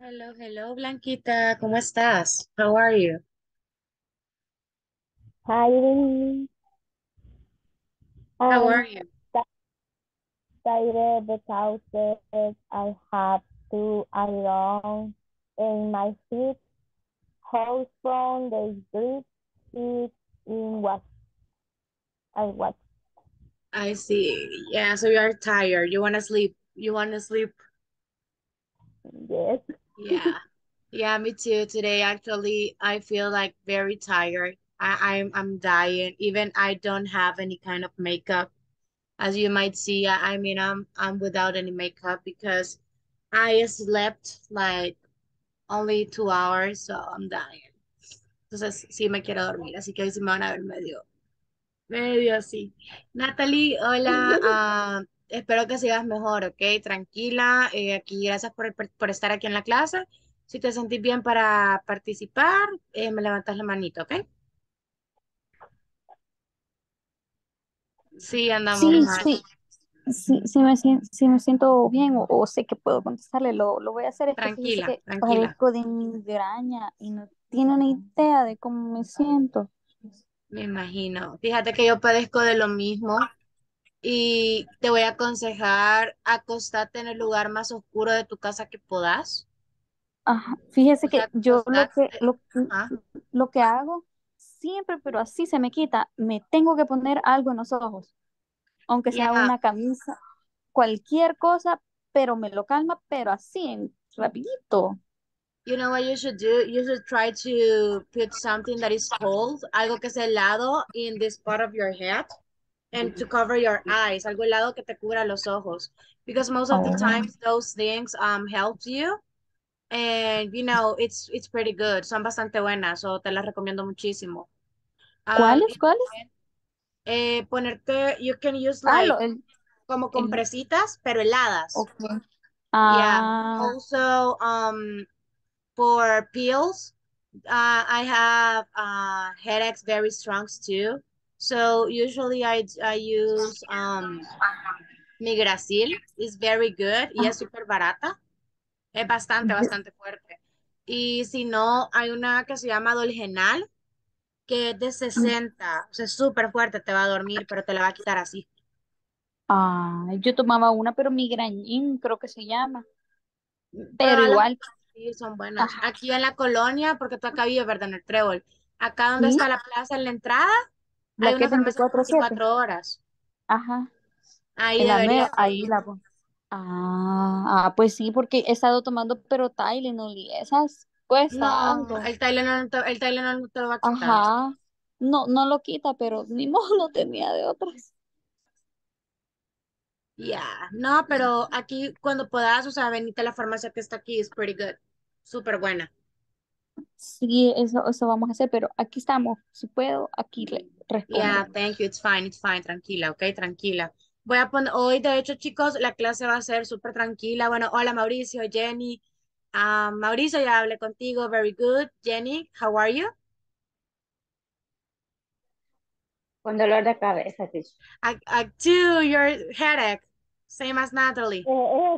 Hello, hello, Blanquita. ¿Cómo estás? How are you? Hi, Lily. How um, are you? excited because I have to along in my feet house from the street seat in what I watch. I see. Yeah, so you are tired. You want to sleep. You want to sleep. Yes. Yeah. Yeah, me too. Today, actually, I feel like very tired. I, I'm I'm dying. Even I don't have any kind of makeup. As you might see, I, I mean, I'm I'm without any makeup because I slept like only two hours, so I'm dying. Entonces, sí me quiero dormir, así que hoy sí me van a ver medio Medio así. Natalie, hola. ah, espero que sigas mejor, ¿ok? Tranquila. eh, aquí, gracias por, por- estar aquí en la clase. Si te sentís bien para participar, eh, me levantas la manito, ¿ok? Sí, andamos Sí, mal. sí, sí, sí me, sien- sí me siento bien o, o sé que puedo contestarle, lo, lo voy a hacer. Es Tranquila, que tranquila. padezco de migraña y no tiene una idea de cómo me siento. Me imagino. Fíjate que yo padezco de lo mismo y te voy a aconsejar acostarte en el lugar más oscuro de tu casa que puedas. Ajá, fíjese O sea, que yo lo que, lo, Ajá. lo que hago siempre, pero así se me quita, me tengo que poner algo en los ojos, aunque sea Ya, una camisa, cualquier cosa, pero me lo calma, pero así, en rapidito. You know what you should do? You should try to put something that is cold, algo que sea helado in this part of your head and to cover your eyes, algo helado que te cubra los ojos. Because most of the Oh. times those things um helps you and you know it's it's pretty good. Son bastante buenas, o te las recomiendo muchísimo. Um, ¿Cuáles? ¿Cuáles? eh, ponerte, you can use Ah, like lo, el, como el, compresitas, pero heladas. ok. Yeah. Ah, Also, um, For pills, uh, I have uh, headaches very strong too. So usually I, I use um, Migracil. It's very good y es súper barata. Es bastante, bastante fuerte. Y si no, hay una que se llama Dolgenal, que es de mm, 60. O sea, es súper fuerte, te va a dormir, pero te la va a quitar así. ah, yo tomaba una, pero migrañín creo que se llama. Pero igual, sí, son buenas. ajá, Aquí en la colonia, porque tú acá vives, ¿verdad? En el Trébol. Acá donde sí, está la plaza en la entrada, hay la que una es farmacia veinticuatro siete 24 horas. Ajá, Ahí en la nueva, deberías de ahí la. Ah, ah, pues sí, porque he estado tomando, pero Tylenol y esas cuesta No, el Tylenol el Tylenol no te lo va a quitar. Ajá, no, no lo quita, pero ni modo lo tenía de otras. Ya, no, pero aquí cuando puedas, o sea, venite a la farmacia que está aquí, es pretty good. Súper buena. Sí, eso, eso vamos a hacer, pero aquí estamos. Si puedo, aquí le Yeah, respondo. thank you, it's fine, it's fine, tranquila, ok, tranquila. Voy a poner, hoy de hecho, chicos, la clase va a ser súper tranquila. Bueno, hola Mauricio, Jenny. Ah, Mauricio, ya hablé contigo, very good. Jenny, how are you? Con dolor de cabeza, teacher. I, I do your headache, same as Natalie.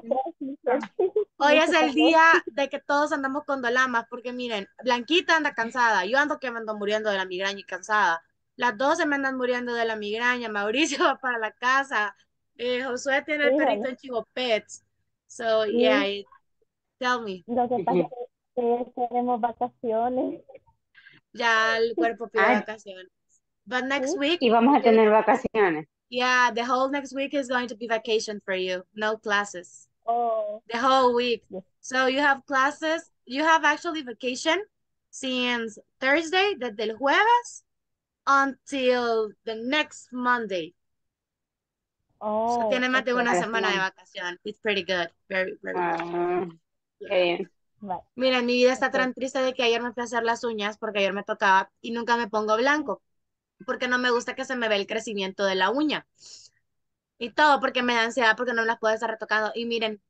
Sí, sí, Hoy es el día de que todos andamos con dolamas, porque miren, Blanquita anda cansada, yo ando que me ando muriendo de la migraña y cansada. Las dos se me andan muriendo de la migraña, Mauricio va para la casa, eh, Josué tiene el perrito en Chivo Pets. So, yeah, it- tell me, lo que pasa ujú. es que tenemos vacaciones, ya el cuerpo pide vacaciones. But next ¿sí? week, y vamos a tener vacaciones. yeah, the whole next week is going to be vacation for you, no classes. Oh, the whole week. yes. So you have classes, you have actually vacation since Thursday, desde el jueves, until the next Monday. So Oh, tiene más de una semana de vacación. It's pretty good. Very, very good. Ah, Yeah. vale, Miren, mi vida está tan triste de que ayer me fui a hacer las uñas porque ayer me tocaba y nunca me pongo blanco porque no me gusta que se me ve el crecimiento de la uña. Y todo porque me da ansiedad porque no me las puedo estar retocando. Y miren,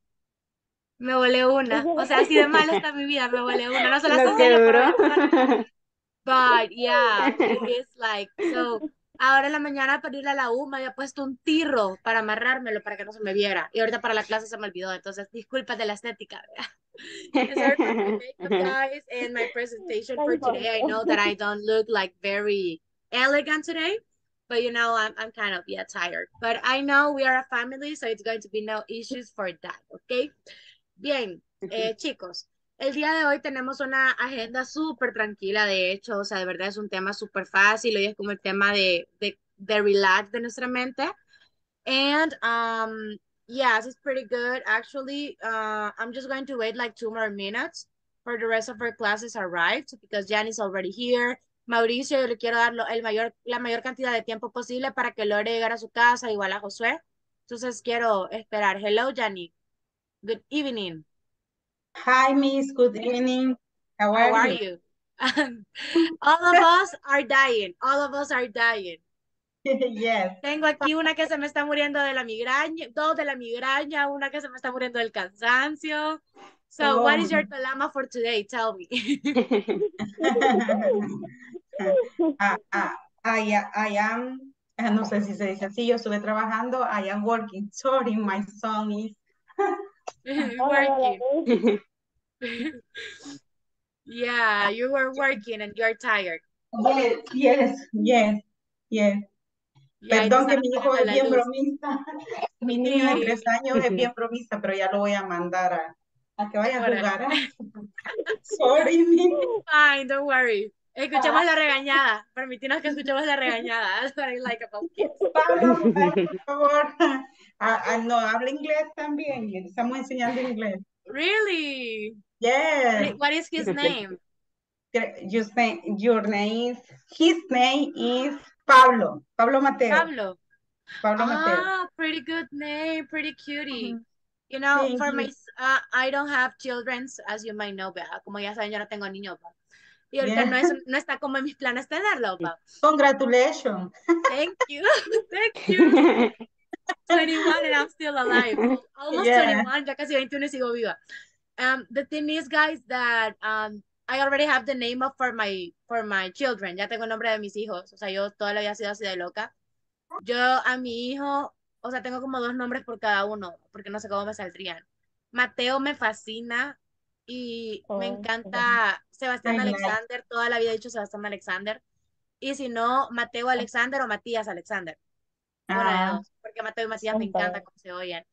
me volé una. O sea, así de mal está mi vida, me volé una. No se las Lo que duró. But yeah, it is like, so, ahora en la mañana para ir a la U me había puesto un tirro para amarrármelo para que no se me viera. Y ahorita para la clase se me olvidó. Entonces, disculpas de la estética, ¿verdad? Guys, and my presentation for today. I know that I don't look like very elegant today, but you know, I'm, I'm kind of, yeah, tired. But I know we are a family, so it's going to be no issues for that, okay? Bien, eh, chicos, el día de hoy tenemos una agenda súper tranquila, de hecho, o sea, de verdad es un tema súper fácil, hoy es como el tema de, de, de relax de nuestra mente. And um, yes, it's pretty good. Actually, uh, I'm just going to wait like two more minutes for the rest of our classes arrived because Jan is already here. Mauricio, yo le quiero dar el mayor, la mayor cantidad de tiempo posible para que logre llegar a su casa, igual a Josué. Entonces quiero esperar. Hello, Jani. Good evening. Hi, Miss. Good evening. How are, How are you? you? All of us are dying. All of us are dying. yes. Tengo aquí una que se me está muriendo de la migraña, dos de la migraña, una que se me está muriendo del cansancio. So, what is your Oh. dilemma for today? Tell me. Ah, ah, I, I am, no sé si se dice así, yo estuve trabajando, I am working. Sorry, my son is. working. yeah, you were working and you're tired. Yes, yes, yes, yes. Yeah, Perdón que mi hijo es bien luz. bromista. Mi niño de tres años es bien bromista, pero ya lo voy a mandar a, a que vaya a jugar. Sorry, mi. Fine, don't worry. Escuchemos la regañada. Permítanos que escuchemos la regañada. That's what I like about kids. Pablo, por favor. Ah, ah, no, habla inglés también. Estamos enseñando inglés. Really? Yes. What is his name? Your name, your name, his name is Pablo. Pablo Mateo. Pablo. Pablo Mateo. Ah, pretty good name, pretty cutie. Ujú. You know, Thank for you. my, uh, I don't have children, as you might know, ¿verdad? Como ya saben, yo no tengo niños, ¿va? Y ahorita Yeah. no, es, no está como en mis planes tenerlo, ¿va? Congratulations. Thank you, thank you. 21 and I'm still alive. Almost Yeah. 21, ya casi 21 y sigo viva. Um, the thing is, guys, that um, I already have the name of for my, for my children. Ya tengo el nombre de mis hijos. O sea, yo toda la vida he sido así de loca. Yo a mi hijo, o sea, tengo como dos nombres por cada uno, porque no sé cómo me saldrían. Mateo me fascina y me Oh, encanta Sebastián Alexander. Toda la vida he dicho Sebastián Alexander. Y si no, Mateo Alexander o Matías Alexander. Ah, porque Mateo y Matías me encanta cómo se oyen.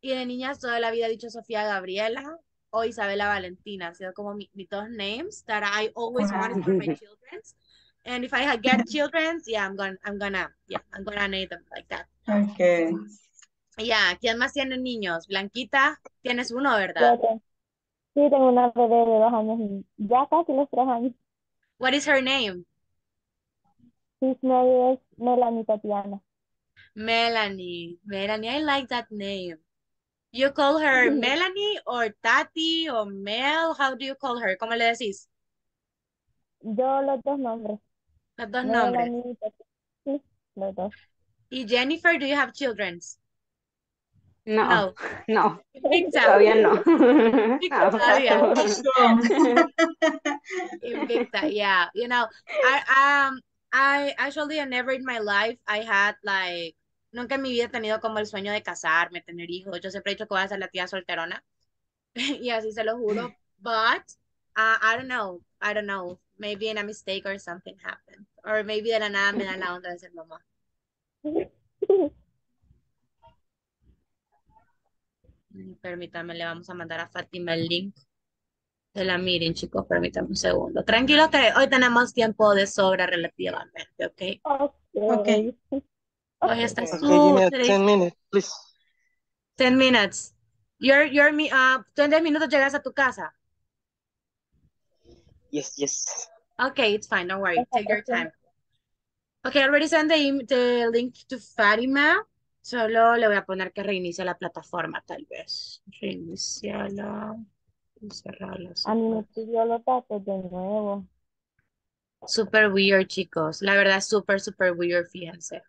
Y de niñas toda la vida he dicho Sofía Gabriela o Isabela Valentina. Han sido como mi, mis dos names that I always wanted for my children. And if I had get children, yeah, I'm gonna, I'm gonna, yeah, I'm gonna name them like that. okay. Yeah, ¿quién más tiene niños? Blanquita, tienes uno, ¿verdad? sí, tengo una bebé de dos años y ya casi los tres años. What is her name? His name is Melanie Tatiana. Melanie. Melanie, I like that name. You call her Melanie or Tati or Mel? How do you call her? ¿Cómo le decís? Yo los dos nombres. Los dos nombres. Melanie Tatiana. Sí, los dos. Y Jennifer, do you have children? No, No. no, Invicta. todavía no. No. Todavía. Awesome. Invicta, yeah. You know, I um I actually never in my life I had like nunca en mi vida he tenido como el sueño de casarme, tener hijos. Yo siempre he dicho que voy a ser la tía solterona. y así se lo juro. But uh, I don't know. I don't know. Maybe in a mistake or something happened. Or maybe de la nada me da la onda de ser mamá. Mm, Permítame, le vamos a mandar a Fátima el link de la meeting, chicos. Permítame un segundo. Tranquilo que hoy tenemos tiempo de sobra relativamente, ¿ok? Okay. Hoy está Okay, give me a súper 10 minutes, please. 10 minutes. You're, you're, uh, tú en 10 minutos llegas a tu casa. Yes, yes. Okay, it's fine. Don't worry. Take your time. Okay, I already sent the, the link to Fatima. Solo le voy a poner que reinicie la plataforma, tal vez. Reiniciarla. y cerrarla. A mí me pidió los datos de nuevo. Super weird, chicos. La verdad, super, super weird, fíjense.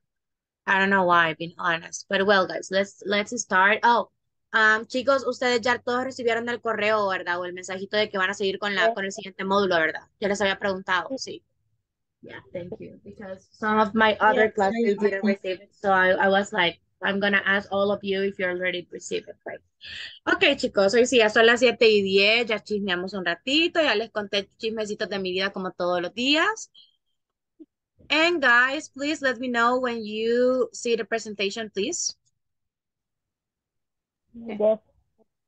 I don't know why, being honest. But well, guys, let's, let's start. Oh, um, chicos, ustedes ya todos recibieron el correo, ¿verdad? O el mensajito de que van a seguir con la, con el siguiente módulo, ¿verdad? Yo les había preguntado, sí. Yeah, thank you. Because some of my other Yes, classmates didn't receive it. So I, I was like, I'm gonna ask all of you if you already received it, right? Ok, chicos, hoy sí, ya son las 7 y 10, ya chismeamos un ratito, ya les conté chismecitos de mi vida como todos los días. And guys, please let me know when you see the presentation, please. Yes.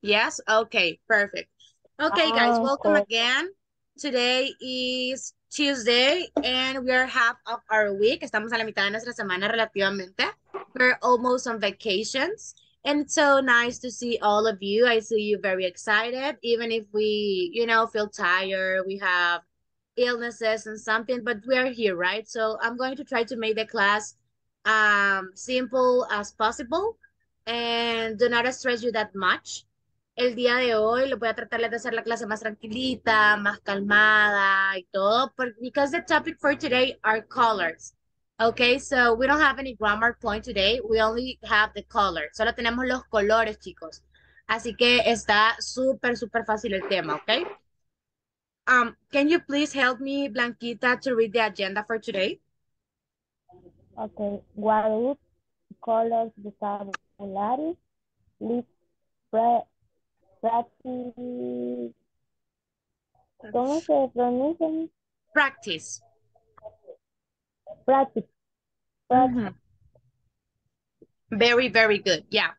Yes? Okay, perfect. Okay, guys, Ah, welcome again. Today is Tuesday and we are half of our week. Estamos a la mitad de nuestra semana relativamente. We're almost on vacations. And it's so nice to see all of you. I see you very excited, even if we, you know, feel tired, we have illnesses and something, but we're here, right? So I'm going to try to make the class um, simple as possible and do not stress you that much. El día de hoy lo voy a tratar de hacer la clase más tranquilita, más calmada y todo, because the topic for today are colors. Okay, so we don't have any grammar point today. We only have the color. Solo tenemos los colores, chicos. Así que está súper, súper fácil el tema, okay? Um, can you please help me, Blanquita, to read the agenda for today? Okay. What is colors vocabulary? Let's practice. ¿Cómo se pronuncia? Practice. Practice. Practice. Very, very good. Yeah.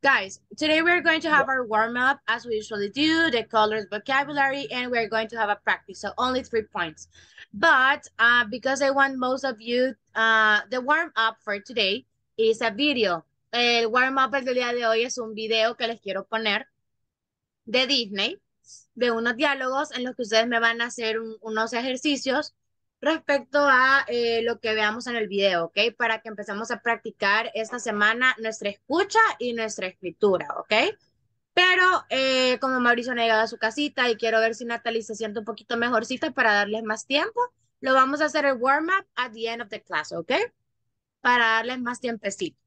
Guys, today we're going to have our warm-up as we usually do, the colors vocabulary, and we're going to have a practice. So only three points. But uh, because I want most of you, uh, the warm-up for today is a video. El warm-up del día de hoy es un video que les quiero poner de Disney, de unos diálogos en los que ustedes me van a hacer un- unos ejercicios respecto a eh, lo que veamos en el video, ¿ok? Para que empecemos a practicar esta semana nuestra escucha y nuestra escritura, ¿ok? Pero eh, como Mauricio no ha llegado a su casita y quiero ver si Natalie se siente un poquito mejorcita para darles más tiempo, lo vamos a hacer el warm-up at the end of the class, ¿ok? Para darles más tiempecito.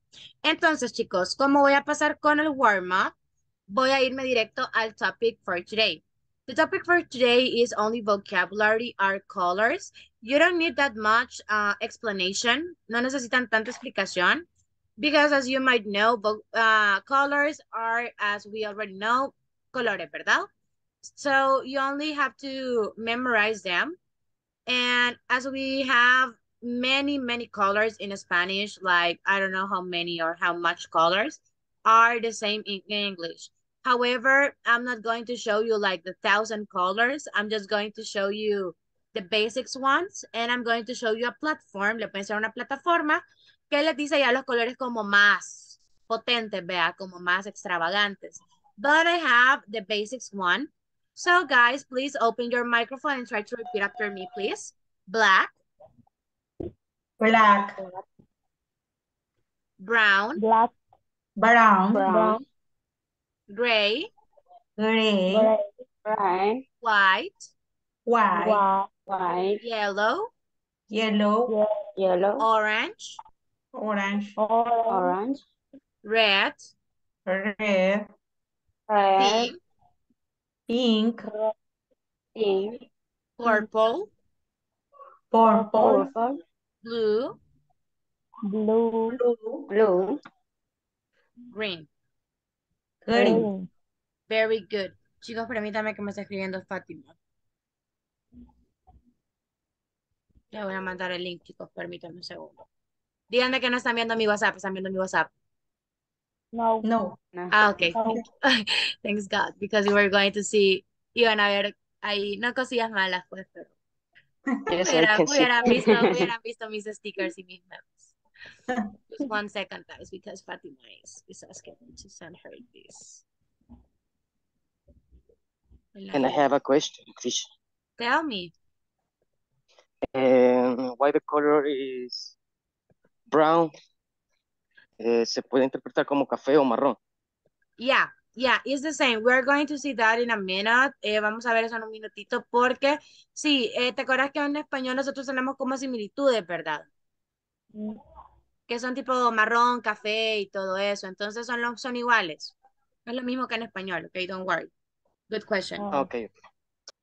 Entonces, chicos, ¿cómo voy a pasar con el warm-up? Voy a irme directo al topic for today. The topic for today is only vocabulary, are colors. You don't need that much uh, explanation. No necesitan tanta explicación. Because as you might know, uh, colors are, as we already know, colores, ¿verdad? So you only have to memorize them. And as we have many, many colors in Spanish, like I don't know how many or how much colors are the same in English. However, I'm not going to show you like the thousand colors. I'm just going to show you the basics ones and I'm going to show you a platform. Le pueden ser una plataforma que les dice ya los colores como más potentes, vea, como más extravagantes. But I have the basics one. So guys, please open your microphone and try to repeat after me, please. Black, Black, brown, Black, brown, Brown, gray, gray, gray, right, white, white, white, white, yellow, yellow, yellow, orange, orange, orange, orange, red, red, red, pink, pink, pink, purple, purple, purple, blue, blue, blue, blue, green. Green. green. Very good. Chicos, permítame que me está escribiendo Fátima. Le voy a mandar el link, chicos. Permítanme un segundo. Díganme que no están viendo mi WhatsApp. Están viendo mi WhatsApp. No, No, no, Ah, ok. no, Thanks God. Because you were going to see, iban a ver ahí, no cosillas malas, pues, pero hubieran, visto, hubieran visto mis stickers y mis memes. Just one second, guys, because Fatima is, is asking me to send her this. And I have a question, Fish. Tell me. Um, why the color is brown? Eh, se puede interpretar como café o marrón. Yeah, yeah, it's the same. We're going to see that in a minute. Eh, vamos a ver eso en un minutito porque sí, eh, ¿te acuerdas que en español nosotros tenemos como similitudes, verdad? Mm, Que son tipo marrón, café y todo eso. Entonces son, los, son iguales. Es lo mismo que en español, ok, don't worry. Good question. oh, Ok,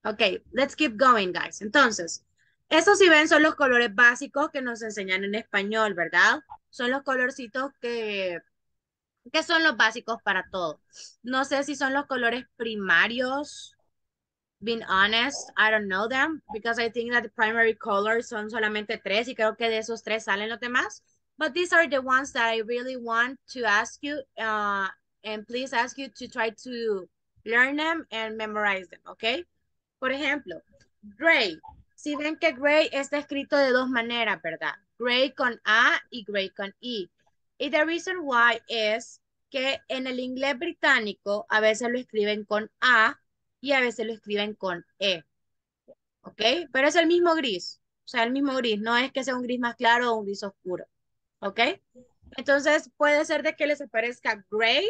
Ok, let's keep going, guys. Entonces, estos si ven son los colores básicos que nos enseñan en español, ¿verdad? Son los colorcitos que que son los básicos para todo. No sé si son los colores primarios. Being honest, I don't know them because I think that the primary colors son solamente tres y creo que de esos tres salen los demás. But these are the ones that I really want to ask you uh, and please ask you to try to learn them and memorize them, okay? Por ejemplo, gray. Si ven que gray está escrito de dos maneras, ¿verdad? Gray con A y gray con I. Y the reason why es que en el inglés británico a veces lo escriben con A y a veces lo escriben con E. ¿Ok? Pero es el mismo gris. O sea, el mismo gris. No es que sea un gris más claro o un gris oscuro. ¿Ok? Entonces puede ser de que les aparezca gray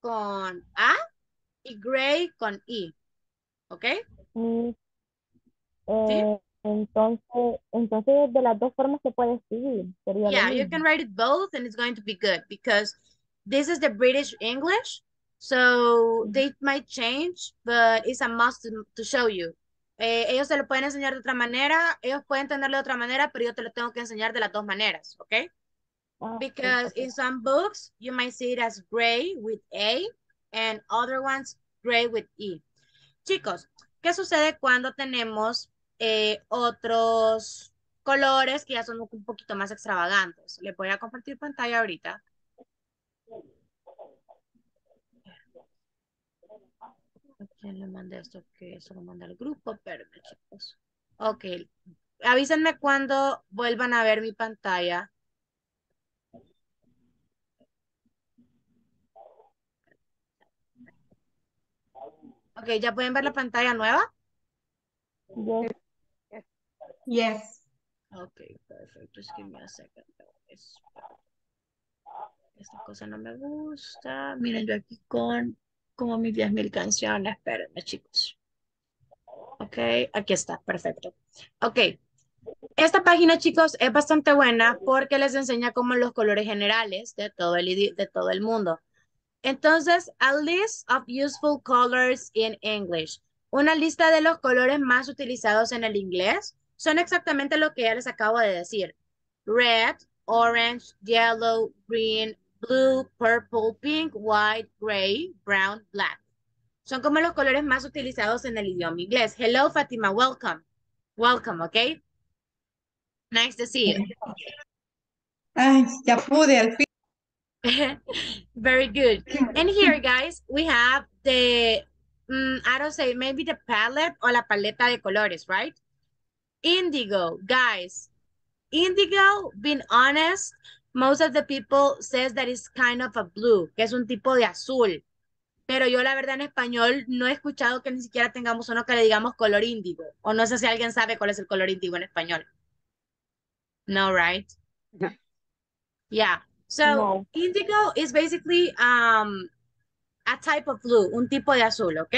con A y gray con I. ¿Ok? Y, eh, Entonces, entonces de las dos formas se puede escribir. Sería Yeah, you can write it both and it's going to be good because this is the British English. So they might change, but it's a must to, to show you. Eh, ellos se lo pueden enseñar de otra manera, ellos pueden entenderlo de otra manera, pero yo te lo tengo que enseñar de las dos maneras, ¿ok? Because in some books, you might see it as gray with A and other ones gray with E. Chicos, ¿qué sucede cuando tenemos eh, otros colores que ya son un poquito más extravagantes? Le voy a compartir pantalla ahorita. ¿A quién le mandé esto? Que eso lo mandé al grupo. Espérenme, chicos. Ok. Avísenme cuando vuelvan a ver mi pantalla. Ok, ¿ya pueden ver la pantalla nueva? Yes. Yes. Ok, perfecto. Just give me a second. Es- Esta cosa no me gusta. Miren, yo aquí con como mis 10.000 canciones. Espérenme, chicos. Ok, aquí está. Perfecto. Ok. Esta página, chicos, es bastante buena porque les enseña como los colores generales de todo el, de todo el mundo. Entonces, a list of useful colors in English. Una lista de los colores más utilizados en el inglés son exactamente lo que ya les acabo de decir. Red, orange, yellow, green, blue, purple, pink, white, gray, brown, black. Son como los colores más utilizados en el idioma inglés. Hello, Fatima. Welcome. Welcome, okay? Nice to see you. Ay, ya pude al fin. Very good. And here, guys, we have the, mm, I don't say, maybe the palette or la paleta de colores, right? Indigo, guys. Indigo, being honest, most of the people says that it's kind of a blue, que es un tipo de azul. Pero yo la verdad en español no he escuchado que ni siquiera tengamos uno que le digamos color índigo. O no sé si alguien sabe cuál es el color índigo en español. No, right? Yeah. So No. indigo is basically um, a type of blue, un tipo de azul, ¿ok?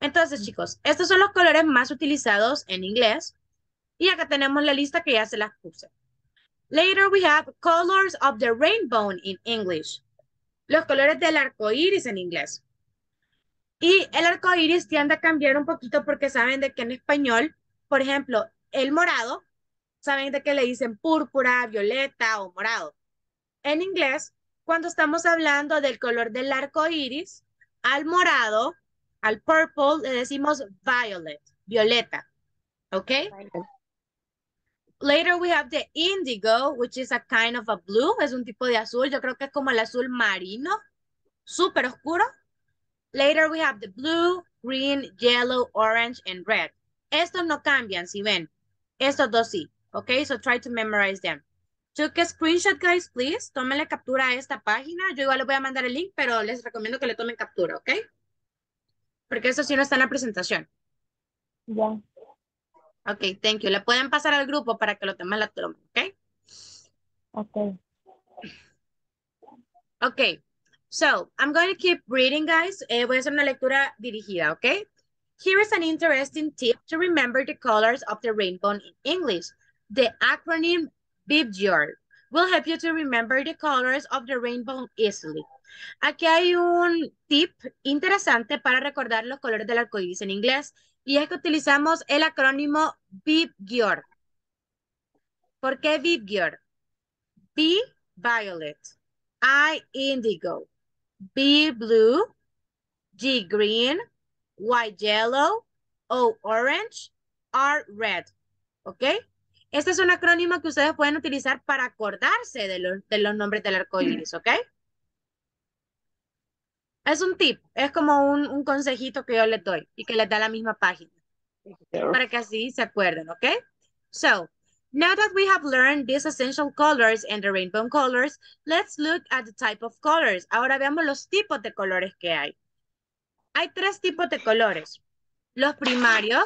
Entonces, chicos, estos son los colores más utilizados en inglés. Y acá tenemos la lista que ya se las puse. Later we have colors of the rainbow in English. Los colores del arco iris en inglés. Y el arco iris tiende a cambiar un poquito porque saben de que en español, por ejemplo, el morado, saben de que le dicen púrpura, violeta o morado. En inglés, cuando estamos hablando del color del arco iris, al morado, al purple, le decimos violet, violeta. ¿Ok? Later we have the indigo, which is a kind of a blue, es un tipo de azul, yo creo que es como el azul marino, súper oscuro. Later we have the blue, green, yellow, orange, and red. Estos no cambian, si ven. Estos dos sí, ok? So try to memorize them. Took a screenshot, guys, please. Tómenle captura a esta página. Yo igual les voy a mandar el link, pero les recomiendo que le tomen captura, ¿ok? Porque eso sí no está en la presentación. Ya. Ok, thank you. Le pueden pasar al grupo para que lo tomen la toma, ¿ok? Ok. Okay, so I'm going to keep reading, guys. Eh, voy a hacer una lectura dirigida, okay? Here is an interesting tip to remember the colors of the rainbow in English. The acronym BIBGYOR will help you to remember the colors of the rainbow easily. Aquí hay un tip interesante para recordar los colores del arco iris en inglés y es que utilizamos el acrónimo BIBGYOR. ¿Por qué BIBGYOR? B, violet. I indigo, B blue, G green, Y yellow, O orange, R red. ¿Ok? Este es un acrónimo que ustedes pueden utilizar para acordarse de los, de los nombres del arco iris, ¿ok? Es un tip, es como un, un consejito que yo les doy y que les da la misma página. Para que así se acuerden, ¿ok? So, now that we have learned these essential colors and the rainbow colors, let's look at the type of colors. Ahora veamos los tipos de colores que hay. Hay tres tipos de colores. Los primarios,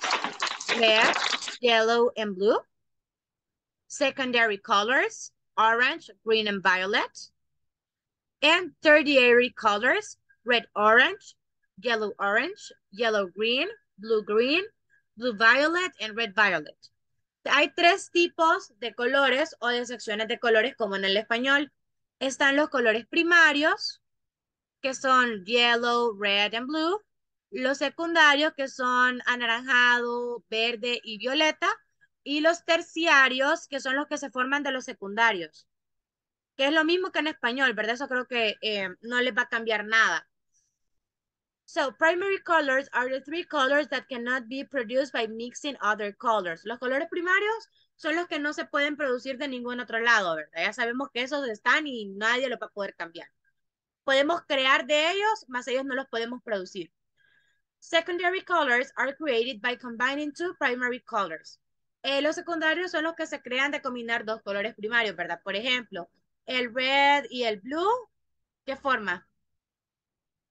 red, yellow, and blue. Secondary colors, orange, green, and violet. And tertiary colors, red, orange, yellow, orange, yellow, green, blue, green, blue, violet, and red, violet. Hay tres tipos de colores o de secciones de colores como en el español. Están los colores primarios, que son yellow, red, and blue. Los secundarios, que son anaranjado, verde y violeta. Y los terciarios, que son los que se forman de los secundarios. Que es lo mismo que en español, ¿verdad? Eso creo que eh, no les va a cambiar nada. So, primary colors are the three colors that cannot be produced by mixing other colors. Los colores primarios son los que no se pueden producir de ningún otro lado, ¿verdad? Ya sabemos que esos están y nadie los va a poder cambiar. Podemos crear de ellos, más ellos no los podemos producir. Secondary colors are created by combining two primary colors. Eh, los secundarios son los que se crean de combinar dos colores primarios, ¿verdad? Por ejemplo, el red y el blue, ¿qué forma?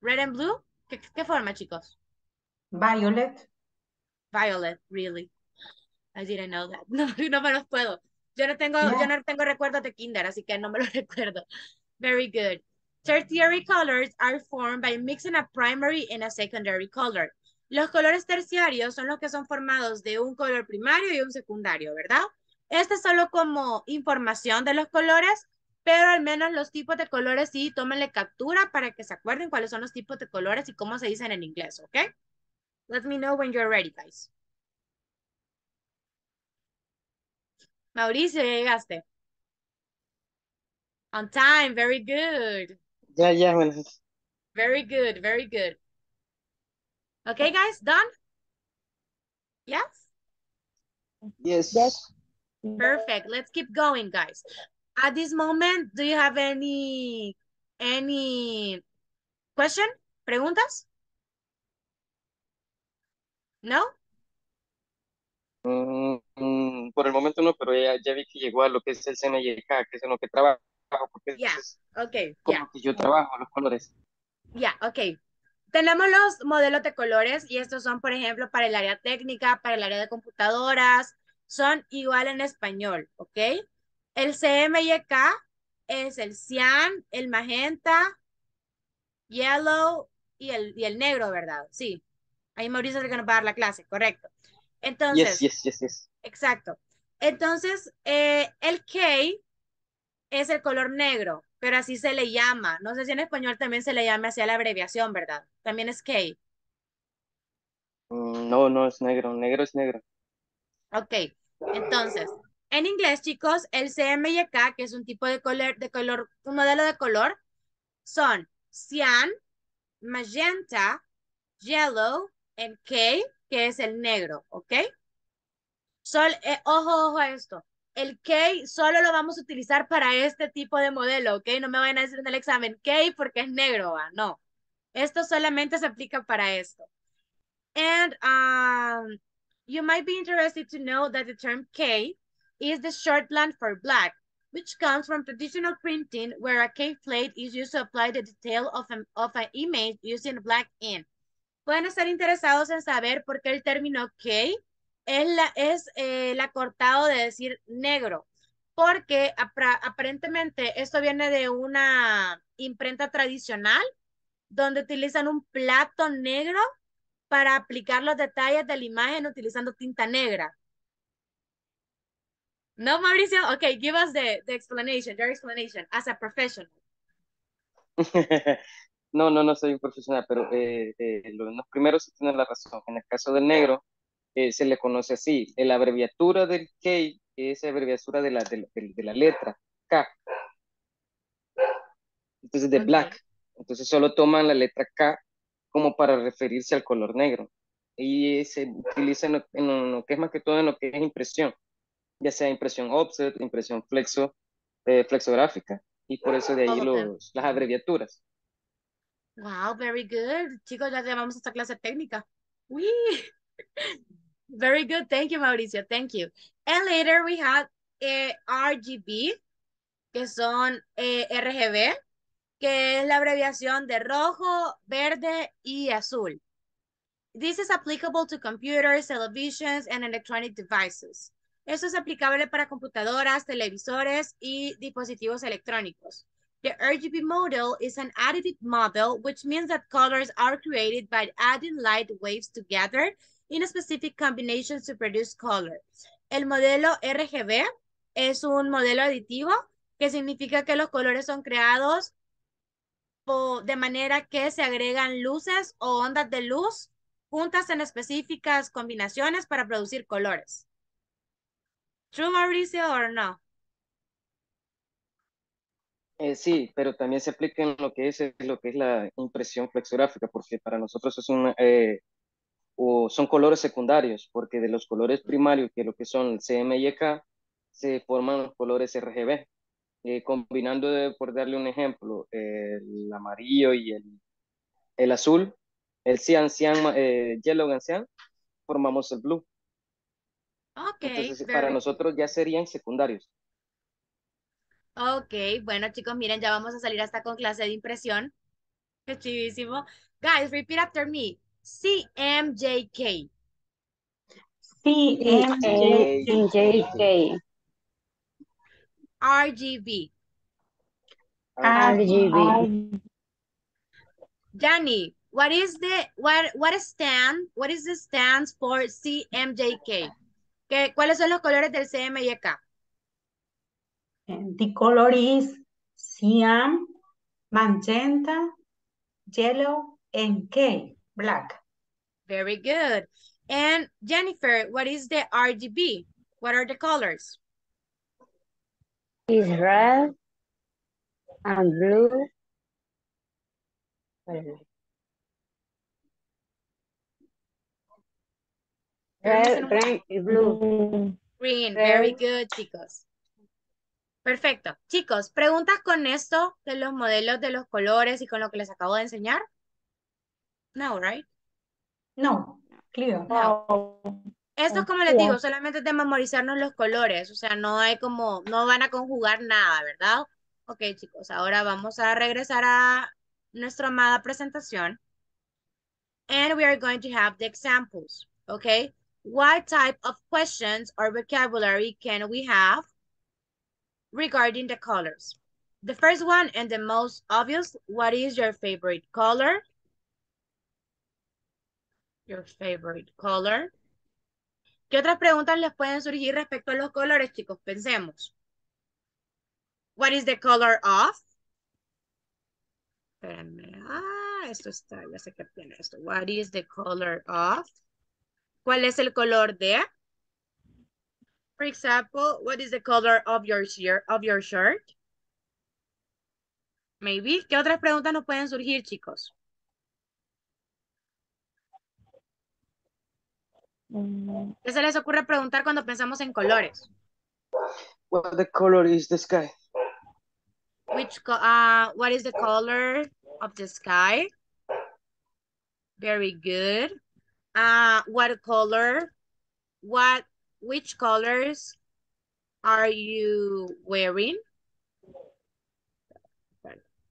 Red and blue, ¿Qué, forma, chicos? Violet. Violet, really. I didn't know that. No, no me los puedo. Yo no tengo, yo no tengo recuerdos de kinder, así que no me los recuerdo. Very good. Tertiary colors are formed by mixing a primary and a secondary color. Los colores terciarios son los que son formados de un color primario y un secundario, ¿verdad? Este es solo como información de los colores pero al menos los tipos de colores sí, tómenle captura para que se acuerden cuáles son los tipos de colores y cómo se dicen en inglés, ¿ok? Let me know when you're ready, guys. Mauricio, llegaste. On time, very good. Ya, ya, Very good, very good. Okay, guys, done? Yes? Yes. Yes. Perfect. Let's keep going, guys. At this moment, do you have any, any question? ¿Preguntas? ¿No? Mm, mm, por el momento no, pero ya, ya vi que llegó a lo que es el CNYK, que es en lo que trabajo, porque Ya, es ok, como ya. que yo trabajo, los colores. Ya, ok. Tenemos los modelos de colores y estos son, por ejemplo, para el área técnica, para el área de computadoras. Son igual en español, ¿ok? El CMYK es el cian, el magenta, yellow y el, y el negro, ¿verdad? Sí. Ahí Mauricio es el que nos va a dar la clase, correcto. Entonces. Yes, yes, yes, yes. Exacto. Entonces, eh, el K es el color negro, pero así se le llama. No sé si en español también se le llama hacia la abreviación, ¿verdad? También es K. Mm, no, no es negro, negro es negro. Ok, entonces, en inglés, chicos, el CMYK, que es un tipo de color, de color, un modelo de color, son cyan, magenta, yellow, and K, que es el negro, ¿ok? Sol, eh, ojo, ojo a esto. El K solo lo vamos a utilizar para este tipo de modelo, ¿ok? No me vayan a decir en el examen K porque es negro, ¿va? No. Esto solamente se aplica para esto. And um, you might be interested to know that the term K is the shorthand for black, which comes from traditional printing where a cave plate is used to apply the detail of an, of an image using black ink. Pueden estar interesados en saber por qué el término K es, la, es eh, el acortado de decir negro, porque aparentemente esto viene de una imprenta tradicional donde utilizan un plato negro para aplicar los detalles de la imagen utilizando tinta negra. No, Mauricio? Okay, give us the, the explanation, your explanation, as a professional. no, no, no soy un profesional, pero eh, eh, los, primeros tienen la razón. En el caso del negro, eh, se le conoce así. La abreviatura del K es la abreviatura de la, de, la letra K. entonces de Ok. black. Entonces solo toman la letra K como para referirse al color negro. Y se utiliza en lo, en lo que es más que todo en lo que es impresión, ya sea impresión offset, impresión flexo, eh, flexográfica, y por eso de ahí los, las abreviaturas. Wow, very good. Chicos, ya llevamos esta clase técnica. Wee. Very good. Thank you, Mauricio. Thank you. And later we have eh, RGB, que son eh, RGB, que es la abreviación de rojo, verde y azul. This is applicable to computers, televisions, and electronic devices. Esto es aplicable para computadoras, televisores y dispositivos electrónicos. The RGB model is an additive model, which means that colors are created by adding light waves together in specific combinations to produce color. El modelo RGB es un modelo aditivo que significa que los colores son creados de manera que se agregan luces o ondas de luz juntas en específicas combinaciones para producir colores. True, Mauricio, or no? Eh, sí, pero también se aplica en lo que es, lo que es la impresión flexográfica, porque para nosotros es una, eh, o son colores secundarios, porque de los colores primarios, que lo que son el CM y EK, se forman los colores RGB. Eh, combinando, de- por darle un ejemplo, el amarillo y el, el azul, el cian, cian, eh, yellow and cian, formamos el blue. Ok, Entonces, para very- nosotros ya serían secundarios. ok, bueno chicos, miren, ya vamos a salir hasta con clase de impresión. Qué chivísimo. Guys, repeat after me. CMJK. CMJK. JK, RGB. RGB, Johnny, what is the what what stand what is the stands for CMJK? ¿Qué, ¿Cuáles son los colores del CMYK? And the color is cyan, magenta, yellow, and K, black. Very good. And Jennifer, what is the RGB? What are the colors? is red and blue. Red, green y blue. Green. Very good, chicos. Perfecto. Chicos, ¿preguntas con esto de los modelos de los colores y con lo que les acabo de enseñar? No, right? No, clear. No. Esto es como les digo, solamente de memorizarnos los colores, o sea, no hay como, no van a conjugar nada, ¿verdad? Ok, chicos, ahora vamos a regresar a nuestra amada presentación. And we are going to have the examples, okay? What type of questions or vocabulary can we have regarding the colors? The first one and the most obvious, what is your favorite color? Your favorite color. ¿Qué otras preguntas les pueden surgir respecto a los colores, chicos? Pensemos. What is the color of? Espérenme. Ah, esto está, ya sé que tiene esto. What is the color of? ¿Cuál es el color de? For example, what is the color of your shirt? Of your shirt? Maybe. ¿Qué otras preguntas nos pueden surgir, chicos? ¿Qué se les ocurre preguntar cuando pensamos en colores? What the color is the sky? Which co- uh, what is the color of the sky? Very good. Uh, what color? What, which colors are you wearing?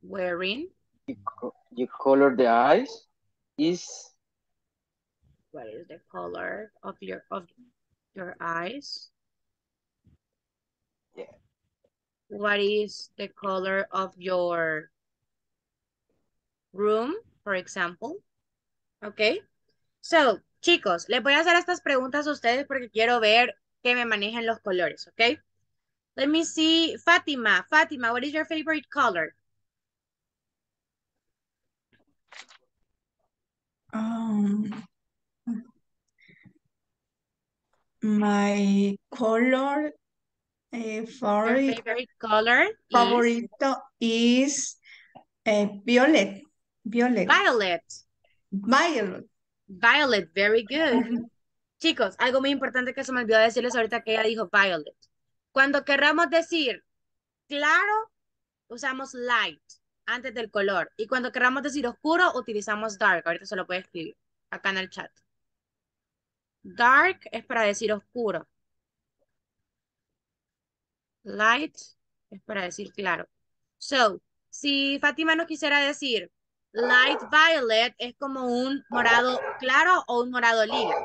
Wearing. You, co- you color the eyes is What is the color of your of your eyes? Yeah. What is the color of your room, for example? Okay. So, chicos, les voy a hacer estas preguntas a ustedes porque quiero ver que me manejen los colores, okay? Let me see. Fatima, Fatima, what is your favorite color? Um, my color eh, favorite, favorite color is favorito is Eh, violet. Violet. Violet. Violet. Violet, very good. Chicos, algo muy importante que se me olvidó decirles ahorita que ella dijo violet. Cuando querramos decir claro, usamos light antes del color. Y cuando queramos decir oscuro, utilizamos dark. Ahorita se lo puede escribir acá en el chat. Dark es para decir oscuro. Light es para decir claro. So, si Fátima nos quisiera decir light violet es como un morado claro o un morado lila.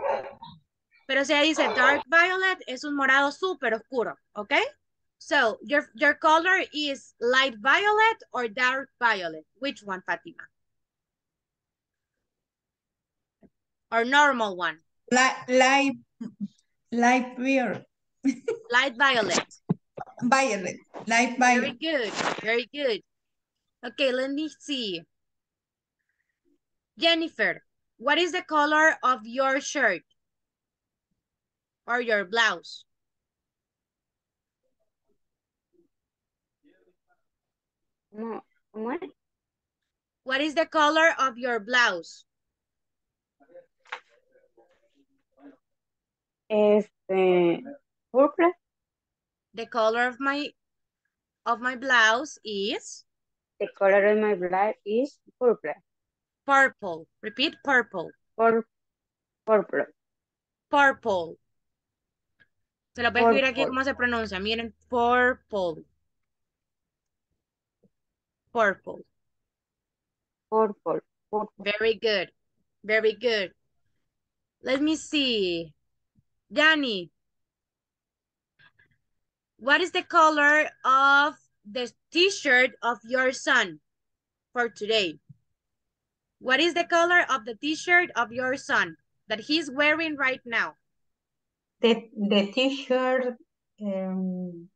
Pero si ella dice dark violet es un morado súper oscuro, ¿ok? So, your, your color is light violet or dark violet? Which one, Fatima? Or normal one? Light, light, light violet. Light violet. Violet. Light Very good. Very good. Okay, let me see. Jennifer, what is the color of your shirt? Or your blouse? ¿Cómo, cómo? What is the color of your blouse? Este, purple, The color of my of my blouse is the color of my blood is purple. purple. Repeat, purple. Pur purple. Purple. Se lo voy a escribir aquí cómo se pronuncia. Miren, purple. Purple. Purple. Purple. Very good. Very good. Let me see. Danny. What is the color of the t-shirt of your son for today? What is the color of the t-shirt of your son that he's wearing right now? The, the t-shirt, um,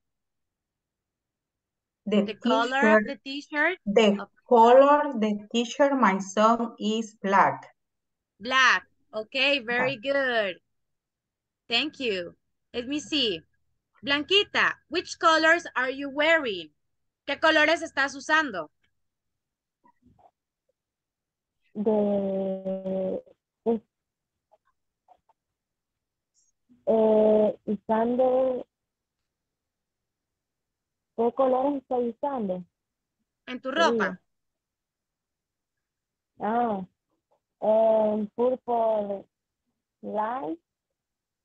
the The color of the t-shirt? the color, the t-shirt, my son is black. Black. Okay, very good. Thank you. Let me see. Blanquita, which colors are you wearing? ¿Qué colores estás usando? de es- eh, usando ¿qué colores estoy usando? ¿En tu ropa? Ah, en purple light,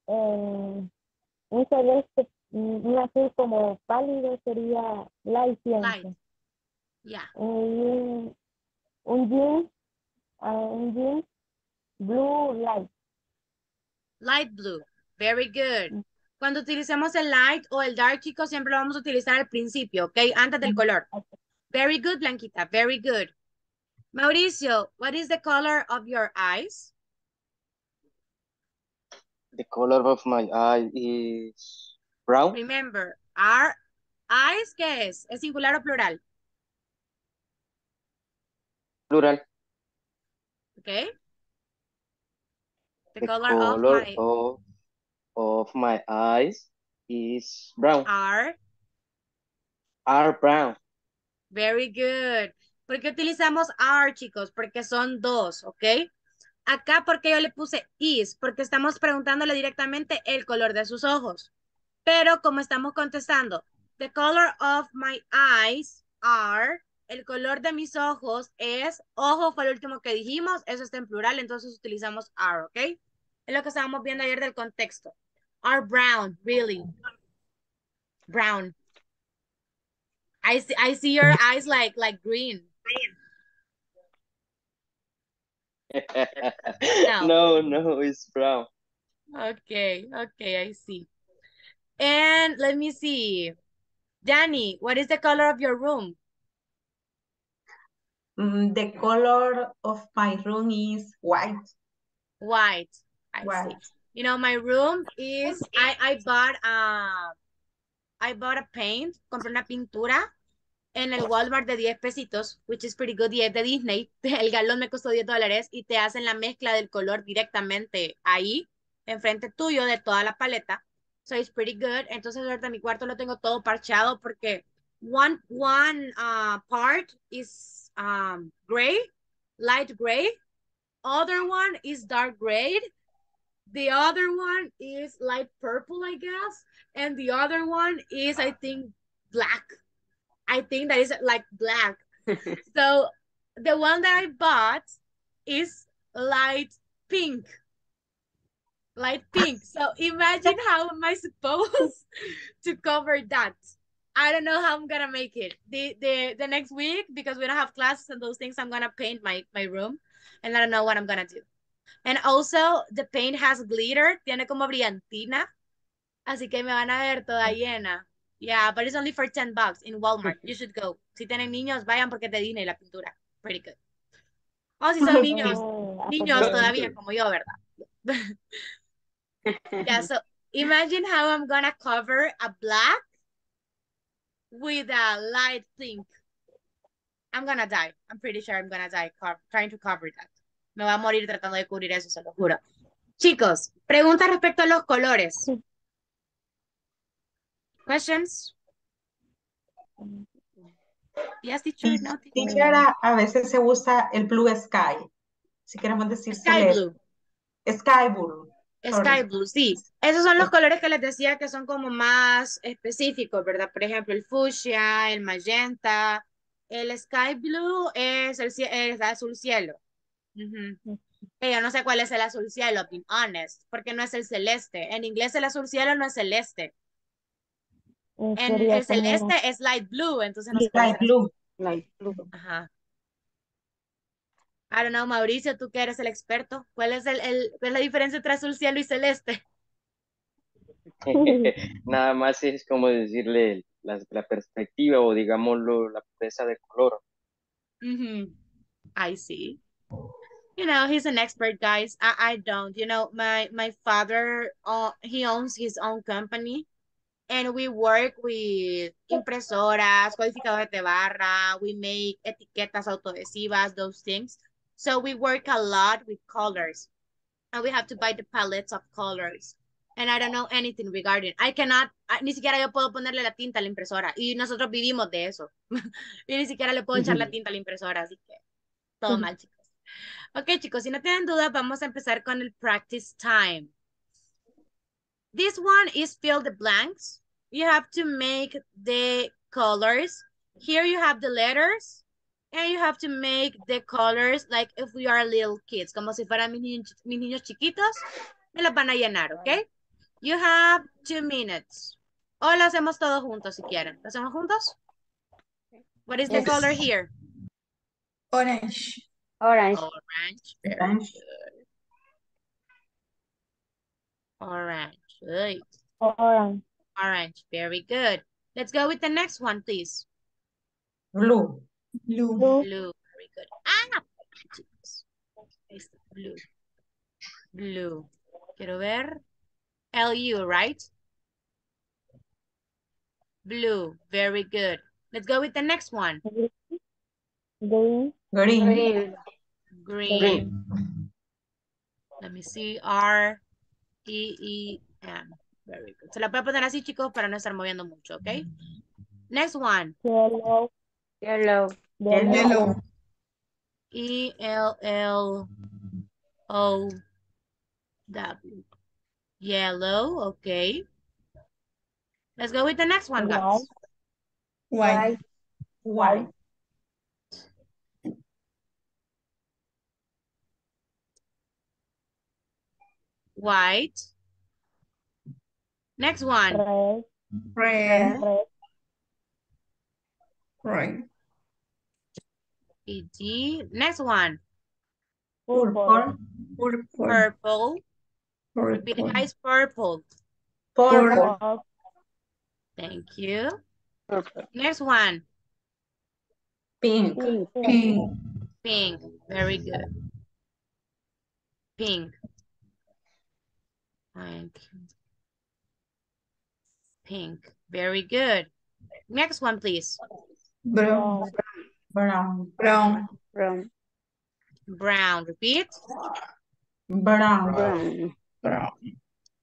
un celeste, mm, un azul como pálido sería light. Yeah. Un, un jeans, ah, un blue light. Light blue. Very good. Cuando utilicemos el light o el dark, chicos, siempre lo vamos a utilizar al principio, ¿ok? Antes del color. Very good, Blanquita. Very good. Mauricio, what is the color of your eyes? The color of my eye is brown. Remember, our eyes, ¿qué es? ¿Es singular o plural? Plural. ¿Ok? The, The color, color of my of, of my eyes is brown. are Are brown. Very good. ¿Por qué utilizamos are, chicos? Porque son dos, ¿ok? Acá, porque yo le puse is? Porque estamos preguntándole directamente el color de sus ojos. Pero como estamos contestando, the color of my eyes are, el color de mis ojos es, ojo fue el último que dijimos, eso está en plural, entonces utilizamos are, ¿ok? Es lo que estábamos viendo ayer del contexto. Are brown, really. Brown. I see, I see your eyes like, like green. no, no, it's brown. Okay, okay, I see. And let me see. Danny, what is the color of your room? Mm, the color of my room is white. White. I see. You know, my room is, I, I bought, uh, I bought a paint, compré una pintura en el Walmart de 10 pesitos, which is pretty good, y es de Disney. El galón me costó 10 dólares y te hacen la mezcla del color directamente ahí, enfrente tuyo de toda la paleta. So it's pretty good. Entonces ahorita mi cuarto lo tengo todo parchado porque one, one uh, part is um, gray, light gray. Other one is dark gray. The other one is light purple, I guess. And the other one is, I think, black. I think that is like black. so the one that I bought is light pink. Light pink. So imagine how am I supposed to cover that? I don't know how I'm gonna make it. The the the next week, because we don't have classes and those things, I'm gonna paint my, my room and I don't know what I'm gonna do. And also the paint has glitter, tiene como brillantina. Así que me van a ver toda llena. Yeah, but it's only for 10 bucks in Walmart. You should go. Si tienen niños, vayan porque te dine la pintura. Pretty good. O si son niños, niños todavía como yo, ¿verdad? yeah, so imagine how I'm gonna cover a black with a light pink. I'm gonna die. I'm pretty sure I'm gonna die trying to cover that. Me voy a morir tratando de cubrir eso, se lo juro. Chicos, preguntas respecto a los colores. Questions? Yes, teacher, no, teacher. A, veces se usa el blue sky. Si queremos decir Sky blue. Sky blue. Sky blue, sí. Esos son los colores que les decía que son como más específicos, ¿verdad? Por ejemplo, el fucsia, el magenta. El sky blue es el, es azul cielo. Ujú. Que yo no sé cuál es el azul cielo, being honest, porque no es el celeste. En inglés el azul cielo no es celeste. En el como- celeste es light blue, entonces no Light el blue. Light blue. Ajá. I don't know, Mauricio, tú que eres el experto, ¿cuál es el, el- cuál es la diferencia entre azul cielo y celeste? Nada más es como decirle la, la perspectiva o digámoslo la pureza de color. I see. You know, he's an expert, guys. I, I don't. You know, my my father, uh, he owns his own company, and we work with impresoras, codificadores de barra. We make etiquetas autoadhesivas, those things. So we work a lot with colors, and we have to buy the palettes of colors. And I don't know anything regarding. I cannot. ah, Ni siquiera yo puedo ponerle la tinta a la impresora. Y nosotros vivimos de eso. y ni siquiera le puedo echar la tinta a la impresora, así que todo mal, chicos. Ok, chicos, si no tienen duda, vamos a empezar con el practice time. This one is fill the blanks. You have to make the colors. Here you have the letters. And you have to make the colors like if we are little kids, como si fueran mis niños, mis niños chiquitos. Me los van a llenar, ¿ok? You have two minutes. O lo hacemos todos juntos si quieren. ¿Lo hacemos juntos? What is the Yes. color here? Orange. Orange. Orange. Very Orange. good. Orange. Good. Orange. Orange. Very good. Let's go with the next one, please. Blue. Blue. Blue. Blue. Very good. Ah, blue. Blue. Quiero ver. LU, right? Blue. Very good. Let's go with the next one. Green. Green. Green. Green. Green. Let me see. R E M. Very good. Se la puedo poner así, chicos, para no estar moviendo mucho, ¿ok? Next one. Yellow. Yellow. Yellow. Yellow. E L L O W. Yellow, okay. Let's go with the next one, guys. White. White. White. Next one. Red. Red. Red. Red. E G. Next one. Purple. Purple. Purple. Purple. Repeat, Purple. Purple. Purple. Purple. Thank you. Purple. Next one. Pink. Pink. Pink. Pink. Very good. Pink. Pink. Pink. Very good. Next one, please. Brown. Brown. Brown. Brown. Brown. Repeat. Brown. Brown. Brown.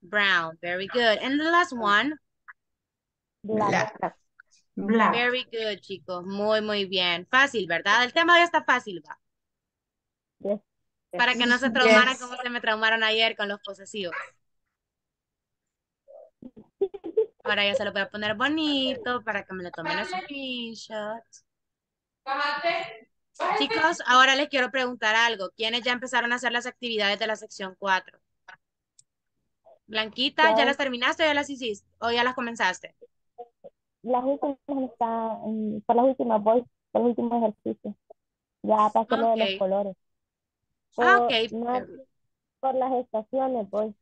Brown. Very good. And the last one. Black. Black. Black. Very good, chicos. Muy, muy bien. Fácil, ¿verdad? El tema ya está fácil, va. Yes. Para que no se traumaran Yes. como se me traumaron ayer con los posesivos. Ahora ya se lo voy a poner bonito para que me lo tomen los screenshots. Chicos, ahora les quiero preguntar algo. ¿Quiénes ya empezaron a hacer las actividades de la sección 4? Blanquita, ¿ya las terminaste o ya las hiciste? ¿O ya las comenzaste? Las últimas están, por las últimas voy, por los últimos ejercicios. Ya pasé lo de los colores. Ah, Por, ok. más por las estaciones voy.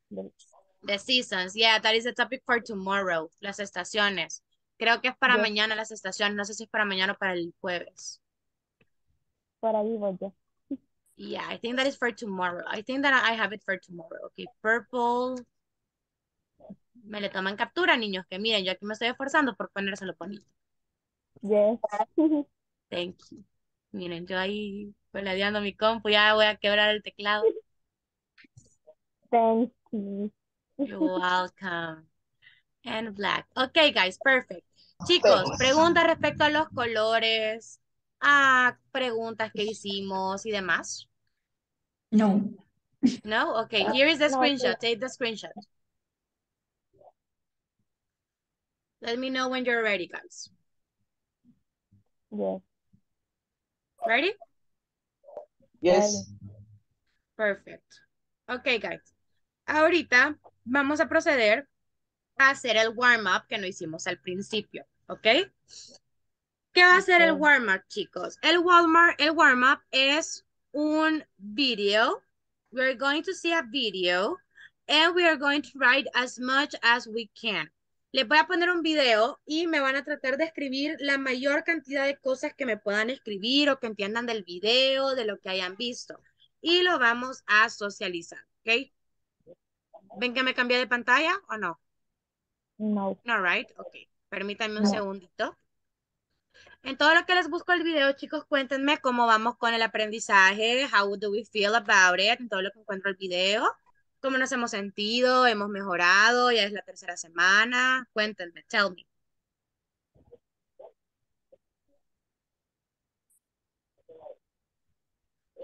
The seasons. Yeah, that is the topic for tomorrow. Las estaciones. Creo que es para Yes. mañana las estaciones. No sé si es para mañana o para el jueves. Por ahí voy yo. Yeah, I think that is for tomorrow. I think that I have it for tomorrow. Okay, purple. Me le toman captura, niños, que miren, yo aquí me estoy esforzando por ponérselo bonito. Yes. Thank you. Miren, yo ahí peladeando mi compu, ya voy a quebrar el teclado. Thank you. You're welcome. And black. Okay, guys, perfect. Chicos, preguntas respecto a los colores, a preguntas que hicimos y demás. No. No? Okay, here is the screenshot. Take the screenshot. Let me know when you're ready, guys. Yes. Ready? Yes. Perfect. Ok, guys. Ahorita vamos a proceder a hacer el warm-up que no hicimos al principio, ¿ok? ¿Qué va a ser el warm-up, chicos? El warm-up el warm-up es un video. We're going to see a video and we are going to write as much as we can. Les voy a poner un video y me van a tratar de escribir la mayor cantidad de cosas que me puedan escribir o que entiendan del video, de lo que hayan visto. Y lo vamos a socializar, ¿ok? ¿Ven que me cambié de pantalla o no? No. No, right? Ok. Permítanme un No. segundito. En todo lo que les busco el video, chicos, cuéntenme cómo vamos con el aprendizaje. How do we feel about it? En todo lo que encuentro el video. ¿Cómo nos hemos sentido? ¿Hemos mejorado? Ya es la tercera semana. Cuéntenme, tell me.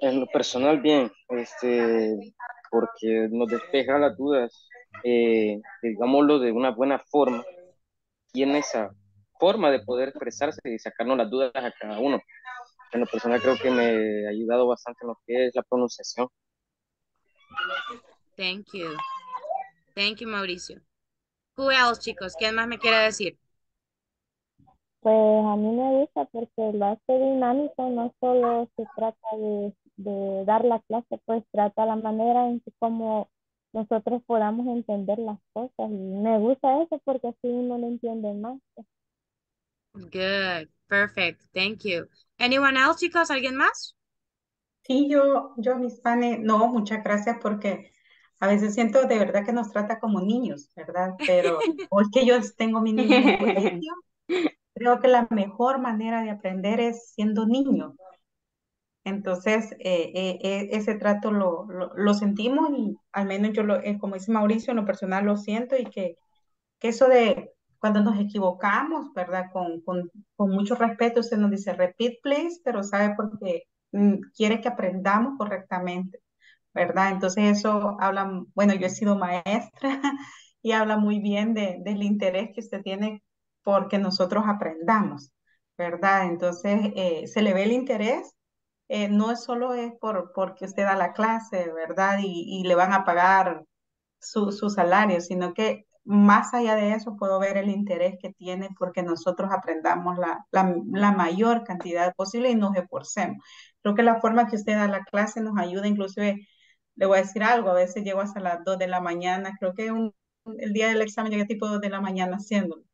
En lo personal, bien, este, porque nos despeja las dudas, eh, digámoslo de una buena forma, tiene esa forma de poder expresarse y sacarnos las dudas a cada uno. En lo personal creo que me ha ayudado bastante en lo que es la pronunciación. Thank you. Thank you, Mauricio. Who else, chicos? ¿Quién más me quiere decir? Pues a mí me gusta porque lo hace dinámico, no solo se trata de, de dar la clase, pues trata la manera en que como nosotros podamos entender las cosas. Y me gusta eso porque así uno lo entiende más. Good. Perfect. Thank you. Anyone else, chicos? ¿Alguien más? Sí, yo, yo, mis panes, no, muchas gracias porque a veces siento de verdad que nos trata como niños, ¿verdad? Pero hoy que yo tengo mi niño en el colegio, creo que la mejor manera de aprender es siendo niño. Entonces, eh, eh, eh, ese trato lo, lo, sentimos y al menos yo, lo, como dice Mauricio, en lo personal lo siento y que, que eso de cuando nos equivocamos, ¿verdad? Con, con, con mucho respeto, usted nos dice, repeat please, pero sabe porque mm, quiere que aprendamos correctamente, ¿verdad? Entonces eso habla, bueno, yo he sido maestra y habla muy bien de, del interés que usted tiene porque nosotros aprendamos, ¿verdad? Entonces se le ve el interés eh, no solo es por, porque usted da la clase, ¿verdad? Y, le van a pagar su, su, salario, sino que más allá de eso puedo ver el interés que tiene porque nosotros aprendamos la, la, mayor cantidad posible y nos esforcemos. Creo que la forma que usted da la clase nos ayuda, inclusive, le voy a decir algo, a veces llego hasta las 2 de la mañana, creo que el día del examen llegué tipo 2 de la mañana haciéndolo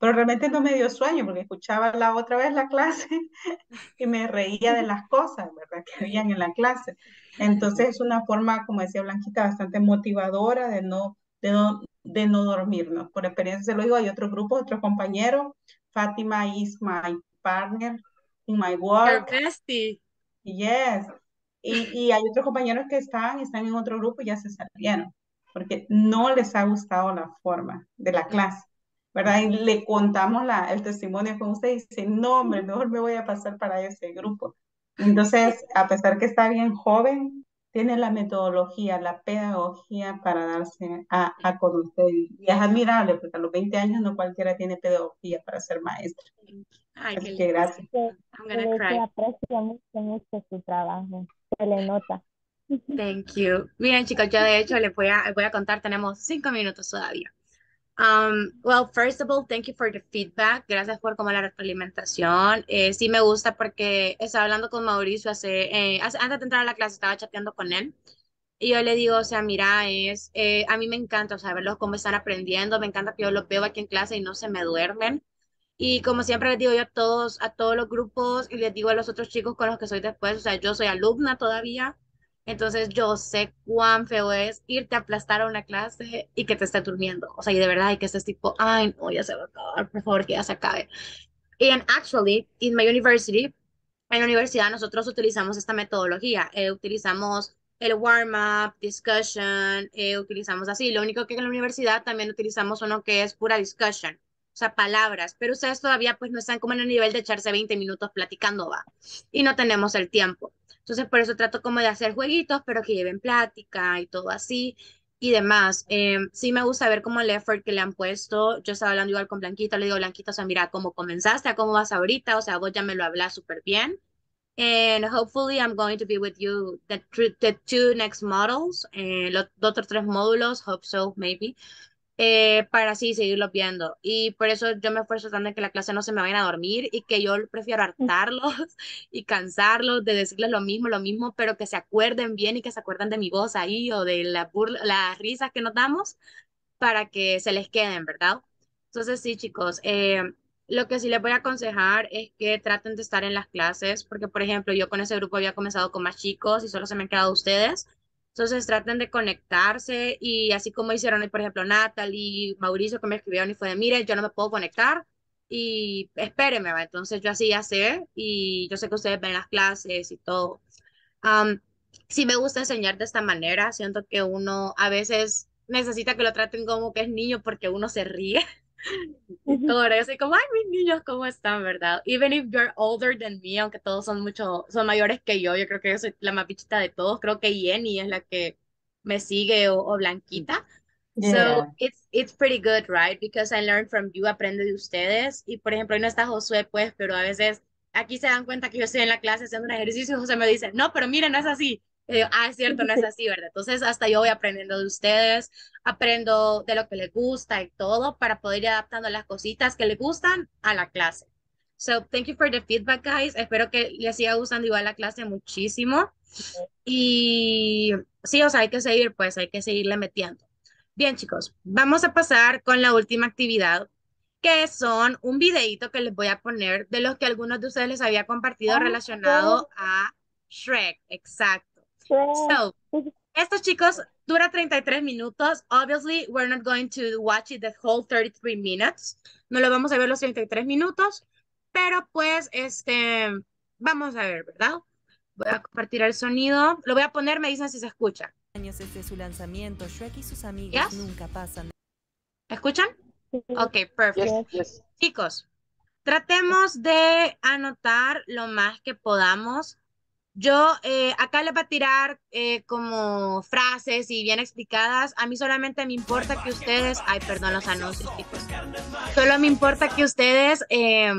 pero realmente no me dio sueño porque escuchaba la otra vez la clase y me reía de las cosas, ¿verdad? Que habían en la clase. Entonces es una forma, como decía Blanquita, bastante motivadora de no, de no, de no dormirnos. Por experiencia se lo digo, hay otros grupos, otros compañeros. Fátima is my partner in my work. Your bestie. Yes. Y, y hay otros compañeros que están, están en otro grupo y ya se salieron porque no les ha gustado la forma de la clase. ¿Verdad? Y le contamos la, el testimonio con usted y dice, no, hombre, mejor me voy a pasar para ese grupo. Entonces, a pesar que está bien joven, tiene la metodología, la pedagogía para darse a, a conocer. Y es admirable, porque a los 20 años no cualquiera tiene pedagogía para ser maestro. Ay, qué Así que gracias. Se, I'm gonna se cry. aprecia mucho, mucho su trabajo. Se le nota. Thank you. Miren, chicos, yo de hecho les voy a, voy a contar, tenemos cinco minutos todavía. Um, well, first of all, thank you for the feedback. Gracias por como la retroalimentación. Eh, sí me gusta porque estaba hablando con Mauricio hace, eh, hace- antes de entrar a la clase, estaba chateando con él. Y yo le digo, o sea, mira, es, eh, a mí me encanta, o sea, verlos cómo están aprendiendo, me encanta que yo los veo aquí en clase y no se me duermen. Y como siempre les digo yo a todos, a todos los grupos y les digo a los otros chicos con los que soy después, o sea, yo soy alumna todavía, entonces yo sé cuán feo es irte a aplastar a una clase y que te esté durmiendo. O sea, y de verdad, y que estés tipo, ay, no, ya se va a acabar, por favor, que ya se acabe. And actually, in my university, en la universidad nosotros utilizamos esta metodología. Eh, utilizamos el warm-up, discussion, eh, utilizamos así. Lo único que en la universidad también utilizamos uno que es pura discussion, sea, palabras. Pero ustedes todavía pues no están como en el nivel de echarse 20 minutos platicando, va. Y no tenemos el tiempo. Entonces, por eso trato como de hacer jueguitos, pero que lleven plática y todo así y demás. Eh, sí me gusta ver como el effort que le han puesto. Yo estaba hablando igual con Blanquita, le digo, Blanquita, o sea, mira cómo comenzaste, a cómo vas ahorita, o sea, vos ya me lo hablas súper bien. And hopefully I'm going to be with you the, the two next models, eh, los dos o tres módulos, hope so, maybe, eh, para así seguirlos viendo. Y por eso yo me esfuerzo tanto en que la clase no se me vayan a dormir y que yo prefiero hartarlos y cansarlos de decirles lo mismo, lo mismo, pero que se acuerden bien y que se acuerden de mi voz ahí o de la burla, las risas que nos damos para que se les queden, ¿verdad? Entonces, sí, chicos, eh, lo que sí les voy a aconsejar es que traten de estar en las clases, porque, por ejemplo, yo con ese grupo había comenzado con más chicos y solo se me han quedado ustedes. Entonces, traten de conectarse y así como hicieron, por ejemplo, Natalie, Mauricio, que me escribieron y fue de, mire, yo no me puedo conectar y espérenme, ¿va? Entonces, yo así ya sé y yo sé que ustedes ven las clases y todo. Um, sí me gusta enseñar de esta manera, siento que uno a veces necesita que lo traten como que es niño porque uno se ríe. Y ¿verdad? Yo soy como, ay, mis niños, ¿cómo están, verdad? Even if you're older than me, aunque todos son mucho, son mayores que yo, yo creo que yo soy la más bichita de todos, creo que Jenny es la que me sigue o, o Blanquita. So Yeah. it's it's pretty good, right? Because I learn from you, aprendo de ustedes. Y por ejemplo, hoy no está Josué, pues, pero a veces aquí se dan cuenta que yo estoy en la clase haciendo un ejercicio y José me dice, no, pero miren, no es así. Digo, ah, es cierto, no es así, ¿verdad? Entonces, hasta yo voy aprendiendo de ustedes, aprendo de lo que les gusta y todo para poder ir adaptando las cositas que les gustan a la clase. So, thank you for the feedback, guys. Espero que les siga gustando igual la clase muchísimo. Y sí, o sea, hay que seguir, pues, hay que seguirle metiendo. Bien, chicos, vamos a pasar con la última actividad, que son un videíto que les voy a poner de los que algunos de ustedes les había compartido Ah, relacionado a Shrek. Exacto. So, estos chicos dura 33 minutos. Obviously, we're not going to watch it the whole 33 minutes. No lo vamos a ver los 33 minutos, pero pues, este, vamos a ver, ¿verdad? Voy a compartir el sonido. Lo voy a poner, me dicen si se escucha. años desde su lanzamiento, Shrek y sus amigos Yes. nunca pasan. ¿Escuchan? Ok, perfecto. Yes, yes. Chicos, tratemos de anotar lo más que podamos. Yo eh, acá les va a tirar eh, como frases y bien explicadas. A mí solamente me importa que ustedes, ay, perdón los anuncios. Solo me importa que ustedes eh,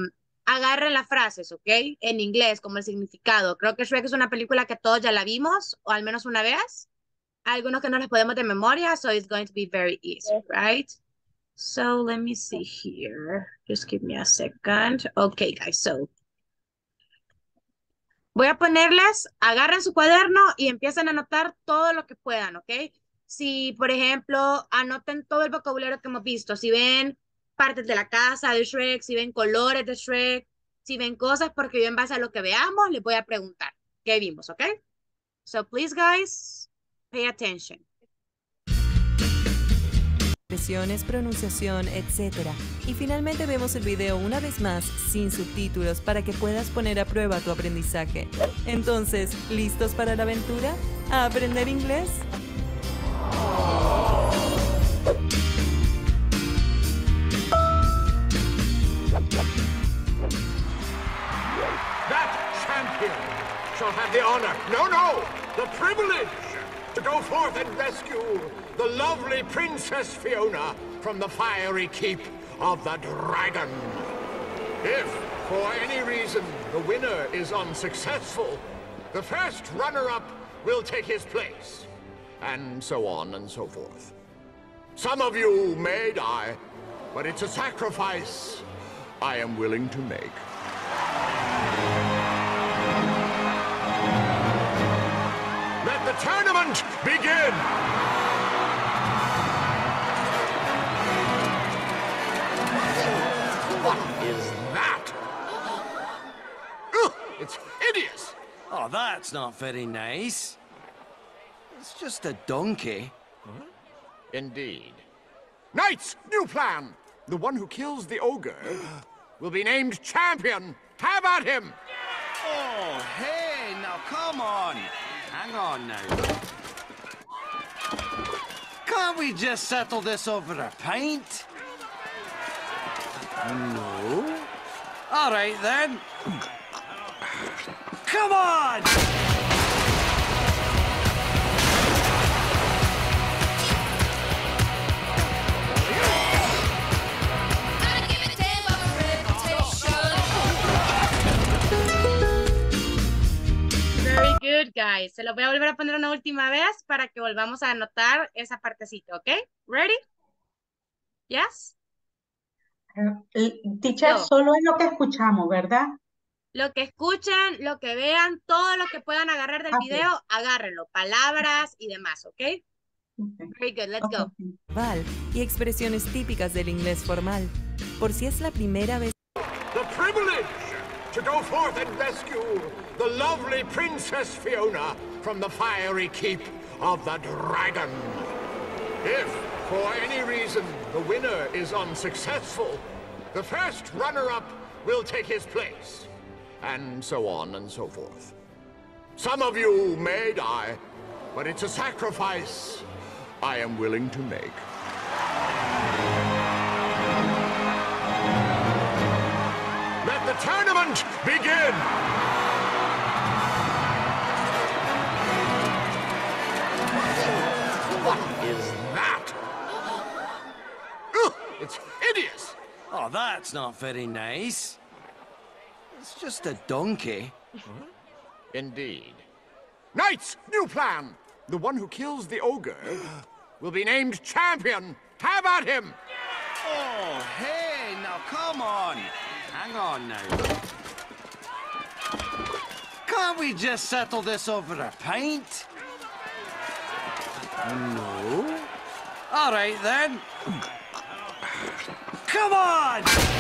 agarren las frases, ¿ok? En inglés, como el significado. Creo que Shrek es una película que todos ya la vimos, o al menos una vez. Algunos que no las podemos de memoria, so it's going to be very easy, right? So let me see here. Just give me a second. Okay, guys, so voy a ponerles, agarren su cuaderno y empiecen a anotar todo lo que puedan, ¿ok? Si, por ejemplo, anoten todo el vocabulario que hemos visto, si ven partes de la casa de Shrek, si ven colores de Shrek, si ven cosas, porque yo en base a lo que veamos les voy a preguntar qué vimos, ¿ok? So please, guys, pay attention. Expresiones, pronunciación, etc. Y finalmente vemos el video una vez más sin subtítulos para que puedas poner a prueba tu aprendizaje. Entonces, ¿listos para la aventura? ¿A aprender inglés? Forth and rescue the lovely Princess Fiona from the fiery keep of the dragon. If, for any reason, the winner is unsuccessful, the first runner-up will take his place, and so on and so forth. Some of you may die, but it's a sacrifice I am willing to make. Tournament begin! What is that? Ugh, it's hideous! Oh, that's not very nice. It's just a donkey. Mm-hmm. Indeed. Knights, new plan! The one who kills the ogre will be named champion! Have at him! Oh, hey, now come on. Hang on now. Can't we just settle this over a pint? No. All right then. Come on! Good, guys. Se los voy a volver a poner una última vez para que volvamos a anotar esa partecita, ¿ok? Ready? Yes? Eh, Teacher, Yo. solo es lo que escuchamos, ¿verdad? Lo que escuchen, lo que vean, todo lo que puedan agarrar del Ok. video, agárrenlo. Palabras y demás, ¿ok? Very good, let's go. Val y expresiones típicas del inglés formal. Por si es la primera vez The privilege to go forth and rescue the lovely Princess Fiona from the fiery keep of the dragon. If, for any reason, the winner is unsuccessful, the first runner-up will take his place, and so on and so forth. Some of you may die, but it's a sacrifice I am willing to make. The tournament begin! What is that? Ugh, it's hideous! Oh, that's not very nice. It's just a donkey. Hmm? Indeed. Knights, new plan! The one who kills the ogre will be named champion! Have at him! Oh, hey, now come on. Hang on now. Can't we just settle this over a pint? No. All right then. Come on!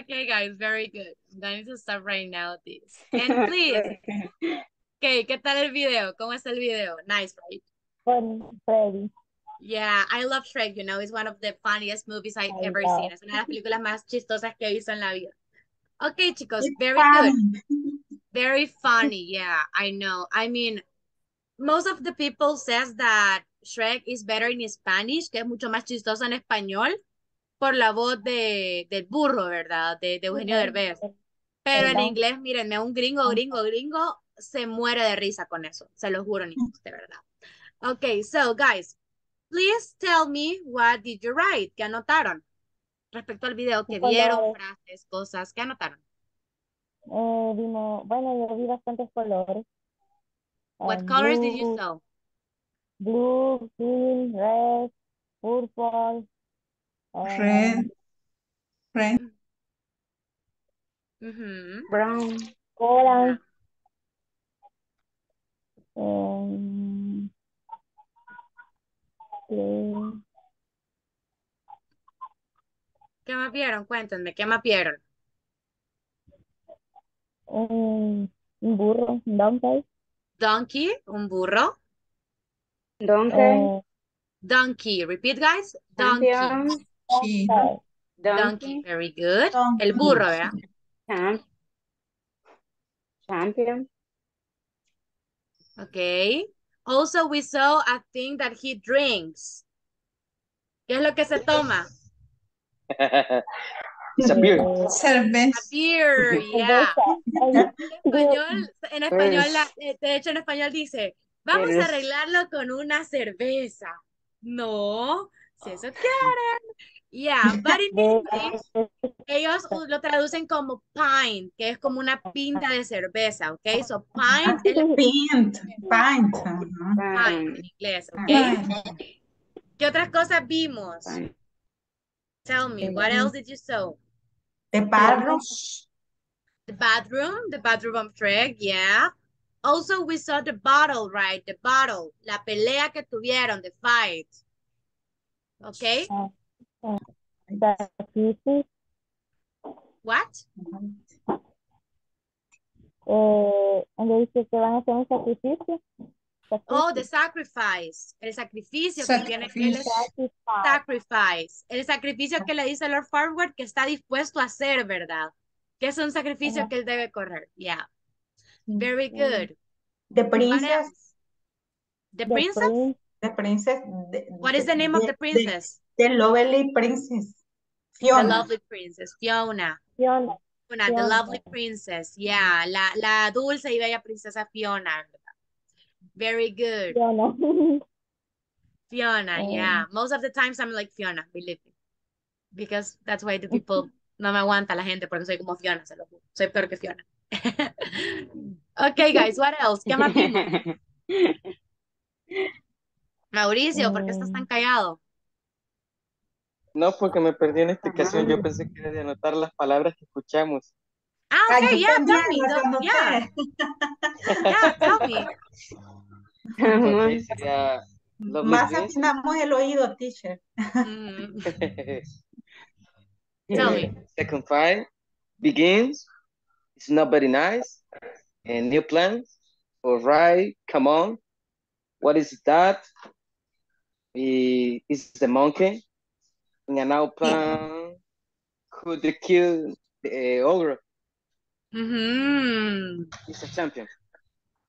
Okay, guys, very good. I'm going to stop right now this. And please, okay, ¿qué tal el video? ¿Cómo está el video? Nice, right? Funny, Freddy. Yeah, I love Shrek, you know, it's one of the funniest movies I've I ever seen. Es una de las películas más chistosas que he visto en la vida. Okay, chicos, It's very good. Very funny, yeah, I know. I mean, most of the people says that Shrek is better in Spanish, que es mucho más chistoso en español, por la voz de, del burro, ¿verdad? De, de Eugenio Derbez. Pero en inglés, mírenme, un gringo, gringo, gringo, se muere de risa con eso. Se lo juro, ni de verdad. Okay, so guys, please tell me what did you write? ¿Qué anotaron? Respecto al video que vieron, frases, cosas, ¿qué anotaron? Eh, vimos, bueno, yo vi bastantes colores. What Um, colors did you saw? Blue, green, red, purple. Red. um, Red. Ujú. Brown. orange. um, green. ¿Qué más vieron? Cuéntenme, ¿qué más vieron? un, un burro, un donkey. Donkey, un burro. Donkey. eh, Donkey, repeat guys. Donkey. Donkey, Donkey, very good. Donkey. El burro, ¿verdad? Champ. Champion. Okay. Also, we saw a thing that he drinks. ¿Qué es lo que se toma? It's a beer. A Cerveza. beer, yeah. En español, en español, la- eh, de hecho en español dice, vamos a arreglarlo con una cerveza. No, si eso quieren. Yeah, but in English, ellos lo traducen como pint, que es como una pinta de cerveza, ¿ok? So pint la Pint, pint. ajá. pint en inglés, ¿ok? Pint. ¿Qué otras cosas vimos? Tell me, what else did you saw? The bathroom. The bathroom, the bathroom of Shrek, yeah. Also, we saw the battle, right? The battle, la pelea que tuvieron, the fight. Okay, Sacrificio. what? Eh, donde dice que van a hacer un sacrificio. Oh, the sacrifice, el sacrificio que tiene que Sacrifice. sacrifice, el sacrificio que le dice Lord Farquaad que está dispuesto a hacer, ¿verdad? Que es un sacrificio que él debe correr. Yeah, very good. The princess. The The princess? prince. The princess. the- What is the name of the princess? The, lovely princess. The Fiona. lovely princess, Fiona. Fiona. Fiona, the lovely princess. Yeah, la, la dulce y bella princesa Fiona. Very good. Fiona. Fiona, yeah. Most of the times I'm like Fiona, believe me. Because that's why the people no me aguanta la gente porque soy como Fiona, se lo juro. Soy peor que Fiona. okay, guys, what else? ¿Qué más? Mauricio, ¿por qué estás tan callado? No, porque me perdí en esta ocasión. Yo pensé que era de anotar las palabras que escuchamos. Ah, okay, yo yeah, yeah, yeah, tell me. Ok, sería Lovely Más afinamos el oído, teacher. Mm, Tell me. Second five begins. It's not very nice. And new plans. All right, come on. What is that? Eh, It's the monkey. Now plan. Could they kill the uh, ogre? mhm. He's a champion.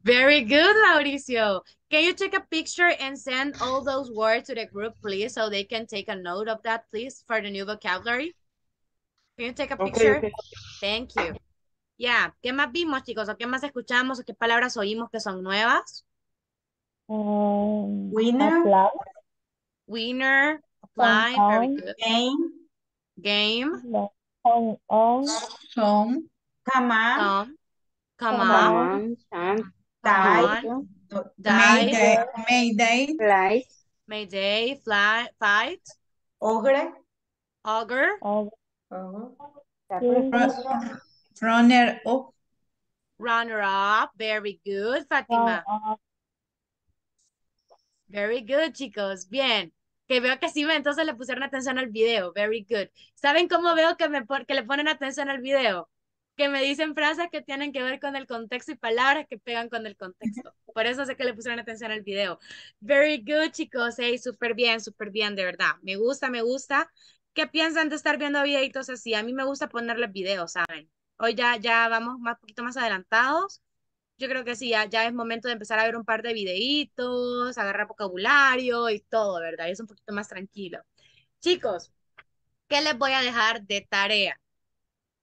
Very good, Mauricio. Can you take a picture and send all those words to the group, please, so they can take a note of that, please, for the new vocabulary? Can you take a Okay, picture? okay. Thank you. Yeah. ¿Qué más vimos, chicos? ¿O qué más escuchamos? ¿O qué palabras oímos que son nuevas? Um, Winner. Winner, apply, very good. Game. Game, On, on. Come on. come, on, Come on, come Die. on, die, Mayday. Fly, mayday, fly, fight, Ogre. auger, on. Oh. Ru- Runner up. runner up, very good, Fatima. Very good, chicos. Bien. Que veo que sí, entonces le pusieron atención al video. Very good. ¿Saben cómo veo que, me que le ponen atención al video? Que me dicen frases que tienen que ver con el contexto y palabras que pegan con el contexto. Por eso sé que le pusieron atención al video. Very good, chicos. Hey, súper bien, súper bien, de verdad. Me gusta, me gusta. ¿Qué piensan de estar viendo videitos así? A mí me gusta ponerles videos, ¿saben? Hoy ya, ya vamos más poquito más adelantados. Yo creo que sí, ya, ya es momento de empezar a ver un par de videitos, agarrar vocabulario y todo, ¿verdad? Y es un poquito más tranquilo. Chicos, ¿qué les voy a dejar de tarea?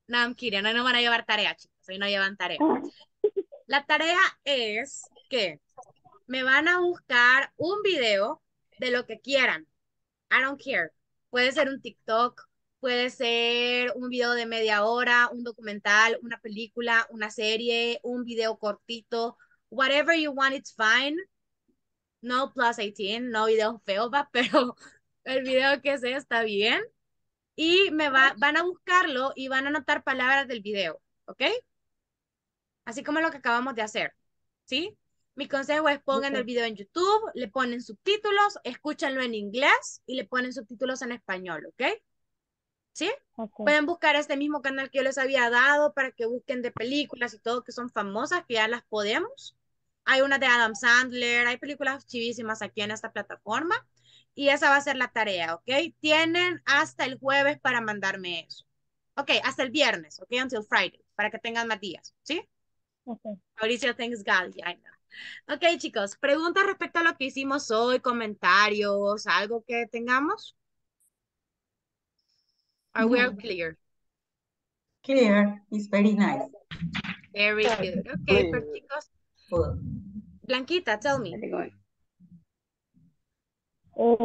No, no, no van a llevar tarea, chicos, hoy no llevan tarea. La tarea es que me van a buscar un video de lo que quieran. I don't care. Puede ser un TikTok, puede ser un video de media hora, un documental, una película, una serie, un video cortito, whatever you want, it's fine. No plus 18, no video feo, va, pero el video que sea está bien. Y me va, van a buscarlo y van a anotar palabras del video, ¿ok? Así como lo que acabamos de hacer, ¿sí? Mi consejo es pongan el video en YouTube, le ponen subtítulos, escúchanlo en inglés y le ponen subtítulos en español, ¿ok? ¿Sí? Okay. Pueden buscar este mismo canal que yo les había dado para que busquen de películas y todo que son famosas, que ya las podemos. Hay una de Adam Sandler, hay películas chivísimas aquí en esta plataforma. Y esa va a ser la tarea, ¿ok? Tienen hasta el jueves para mandarme eso. Ok, hasta el viernes, ¿ok? Until Friday, para que tengan más días, ¿sí? Okay. Mauricio, thanks God, yeah, I know. Ok, chicos, preguntas respecto a lo que hicimos hoy, comentarios, algo que tengamos. Are we all clear? Clear. It's very nice. Very good. Ok, pues chicos. Good. Blanquita, tell me. Eh,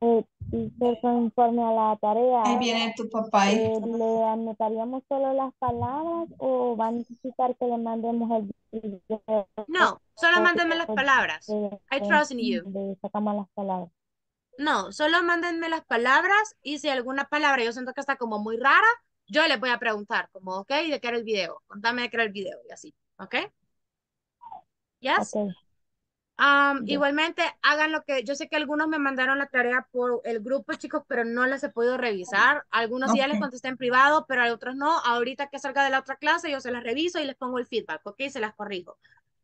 eh, teacher, conforme a la tarea, Ahí viene tu papá. ¿eh? eh, ¿le anotaríamos solo las palabras o va a necesitar que le mandemos el video? No, solo mándenme las palabras. Eh, I trust in you. donde sacamos las palabras. No, solo mándenme las palabras y si alguna palabra yo siento que está como muy rara, yo les voy a preguntar, como, ok, ¿de qué era el video? Contame de qué era el video y así, ¿ok? Yes? Um, igualmente, hagan lo que, yo sé que algunos me mandaron la tarea por el grupo, chicos, pero no las he podido revisar. Algunos sí ya les contesté en privado, pero a otros no. Ahorita que salga de la otra clase, yo se las reviso y les pongo el feedback, ¿ok? Se las corrijo.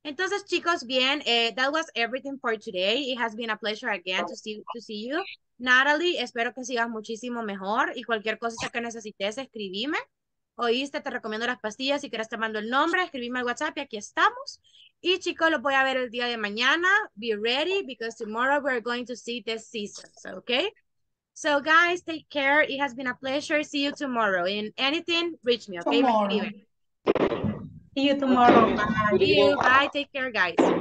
Entonces, chicos, bien, eh, that was everything for today. It has been a pleasure again to see, to see you. Natalie, espero que sigas muchísimo mejor y cualquier cosa que necesites, escribime. Oíste, te recomiendo las pastillas. Si quieres, te mando el nombre, escribime al WhatsApp y aquí estamos. Y chicos, los voy a ver el día de mañana. Be ready because tomorrow we're going to see the seasons, okay? So guys, take care. It has been a pleasure. See you tomorrow. In anything, reach me, okay? Tomorrow. See you tomorrow. Bye. See you. Bye. Take care, guys.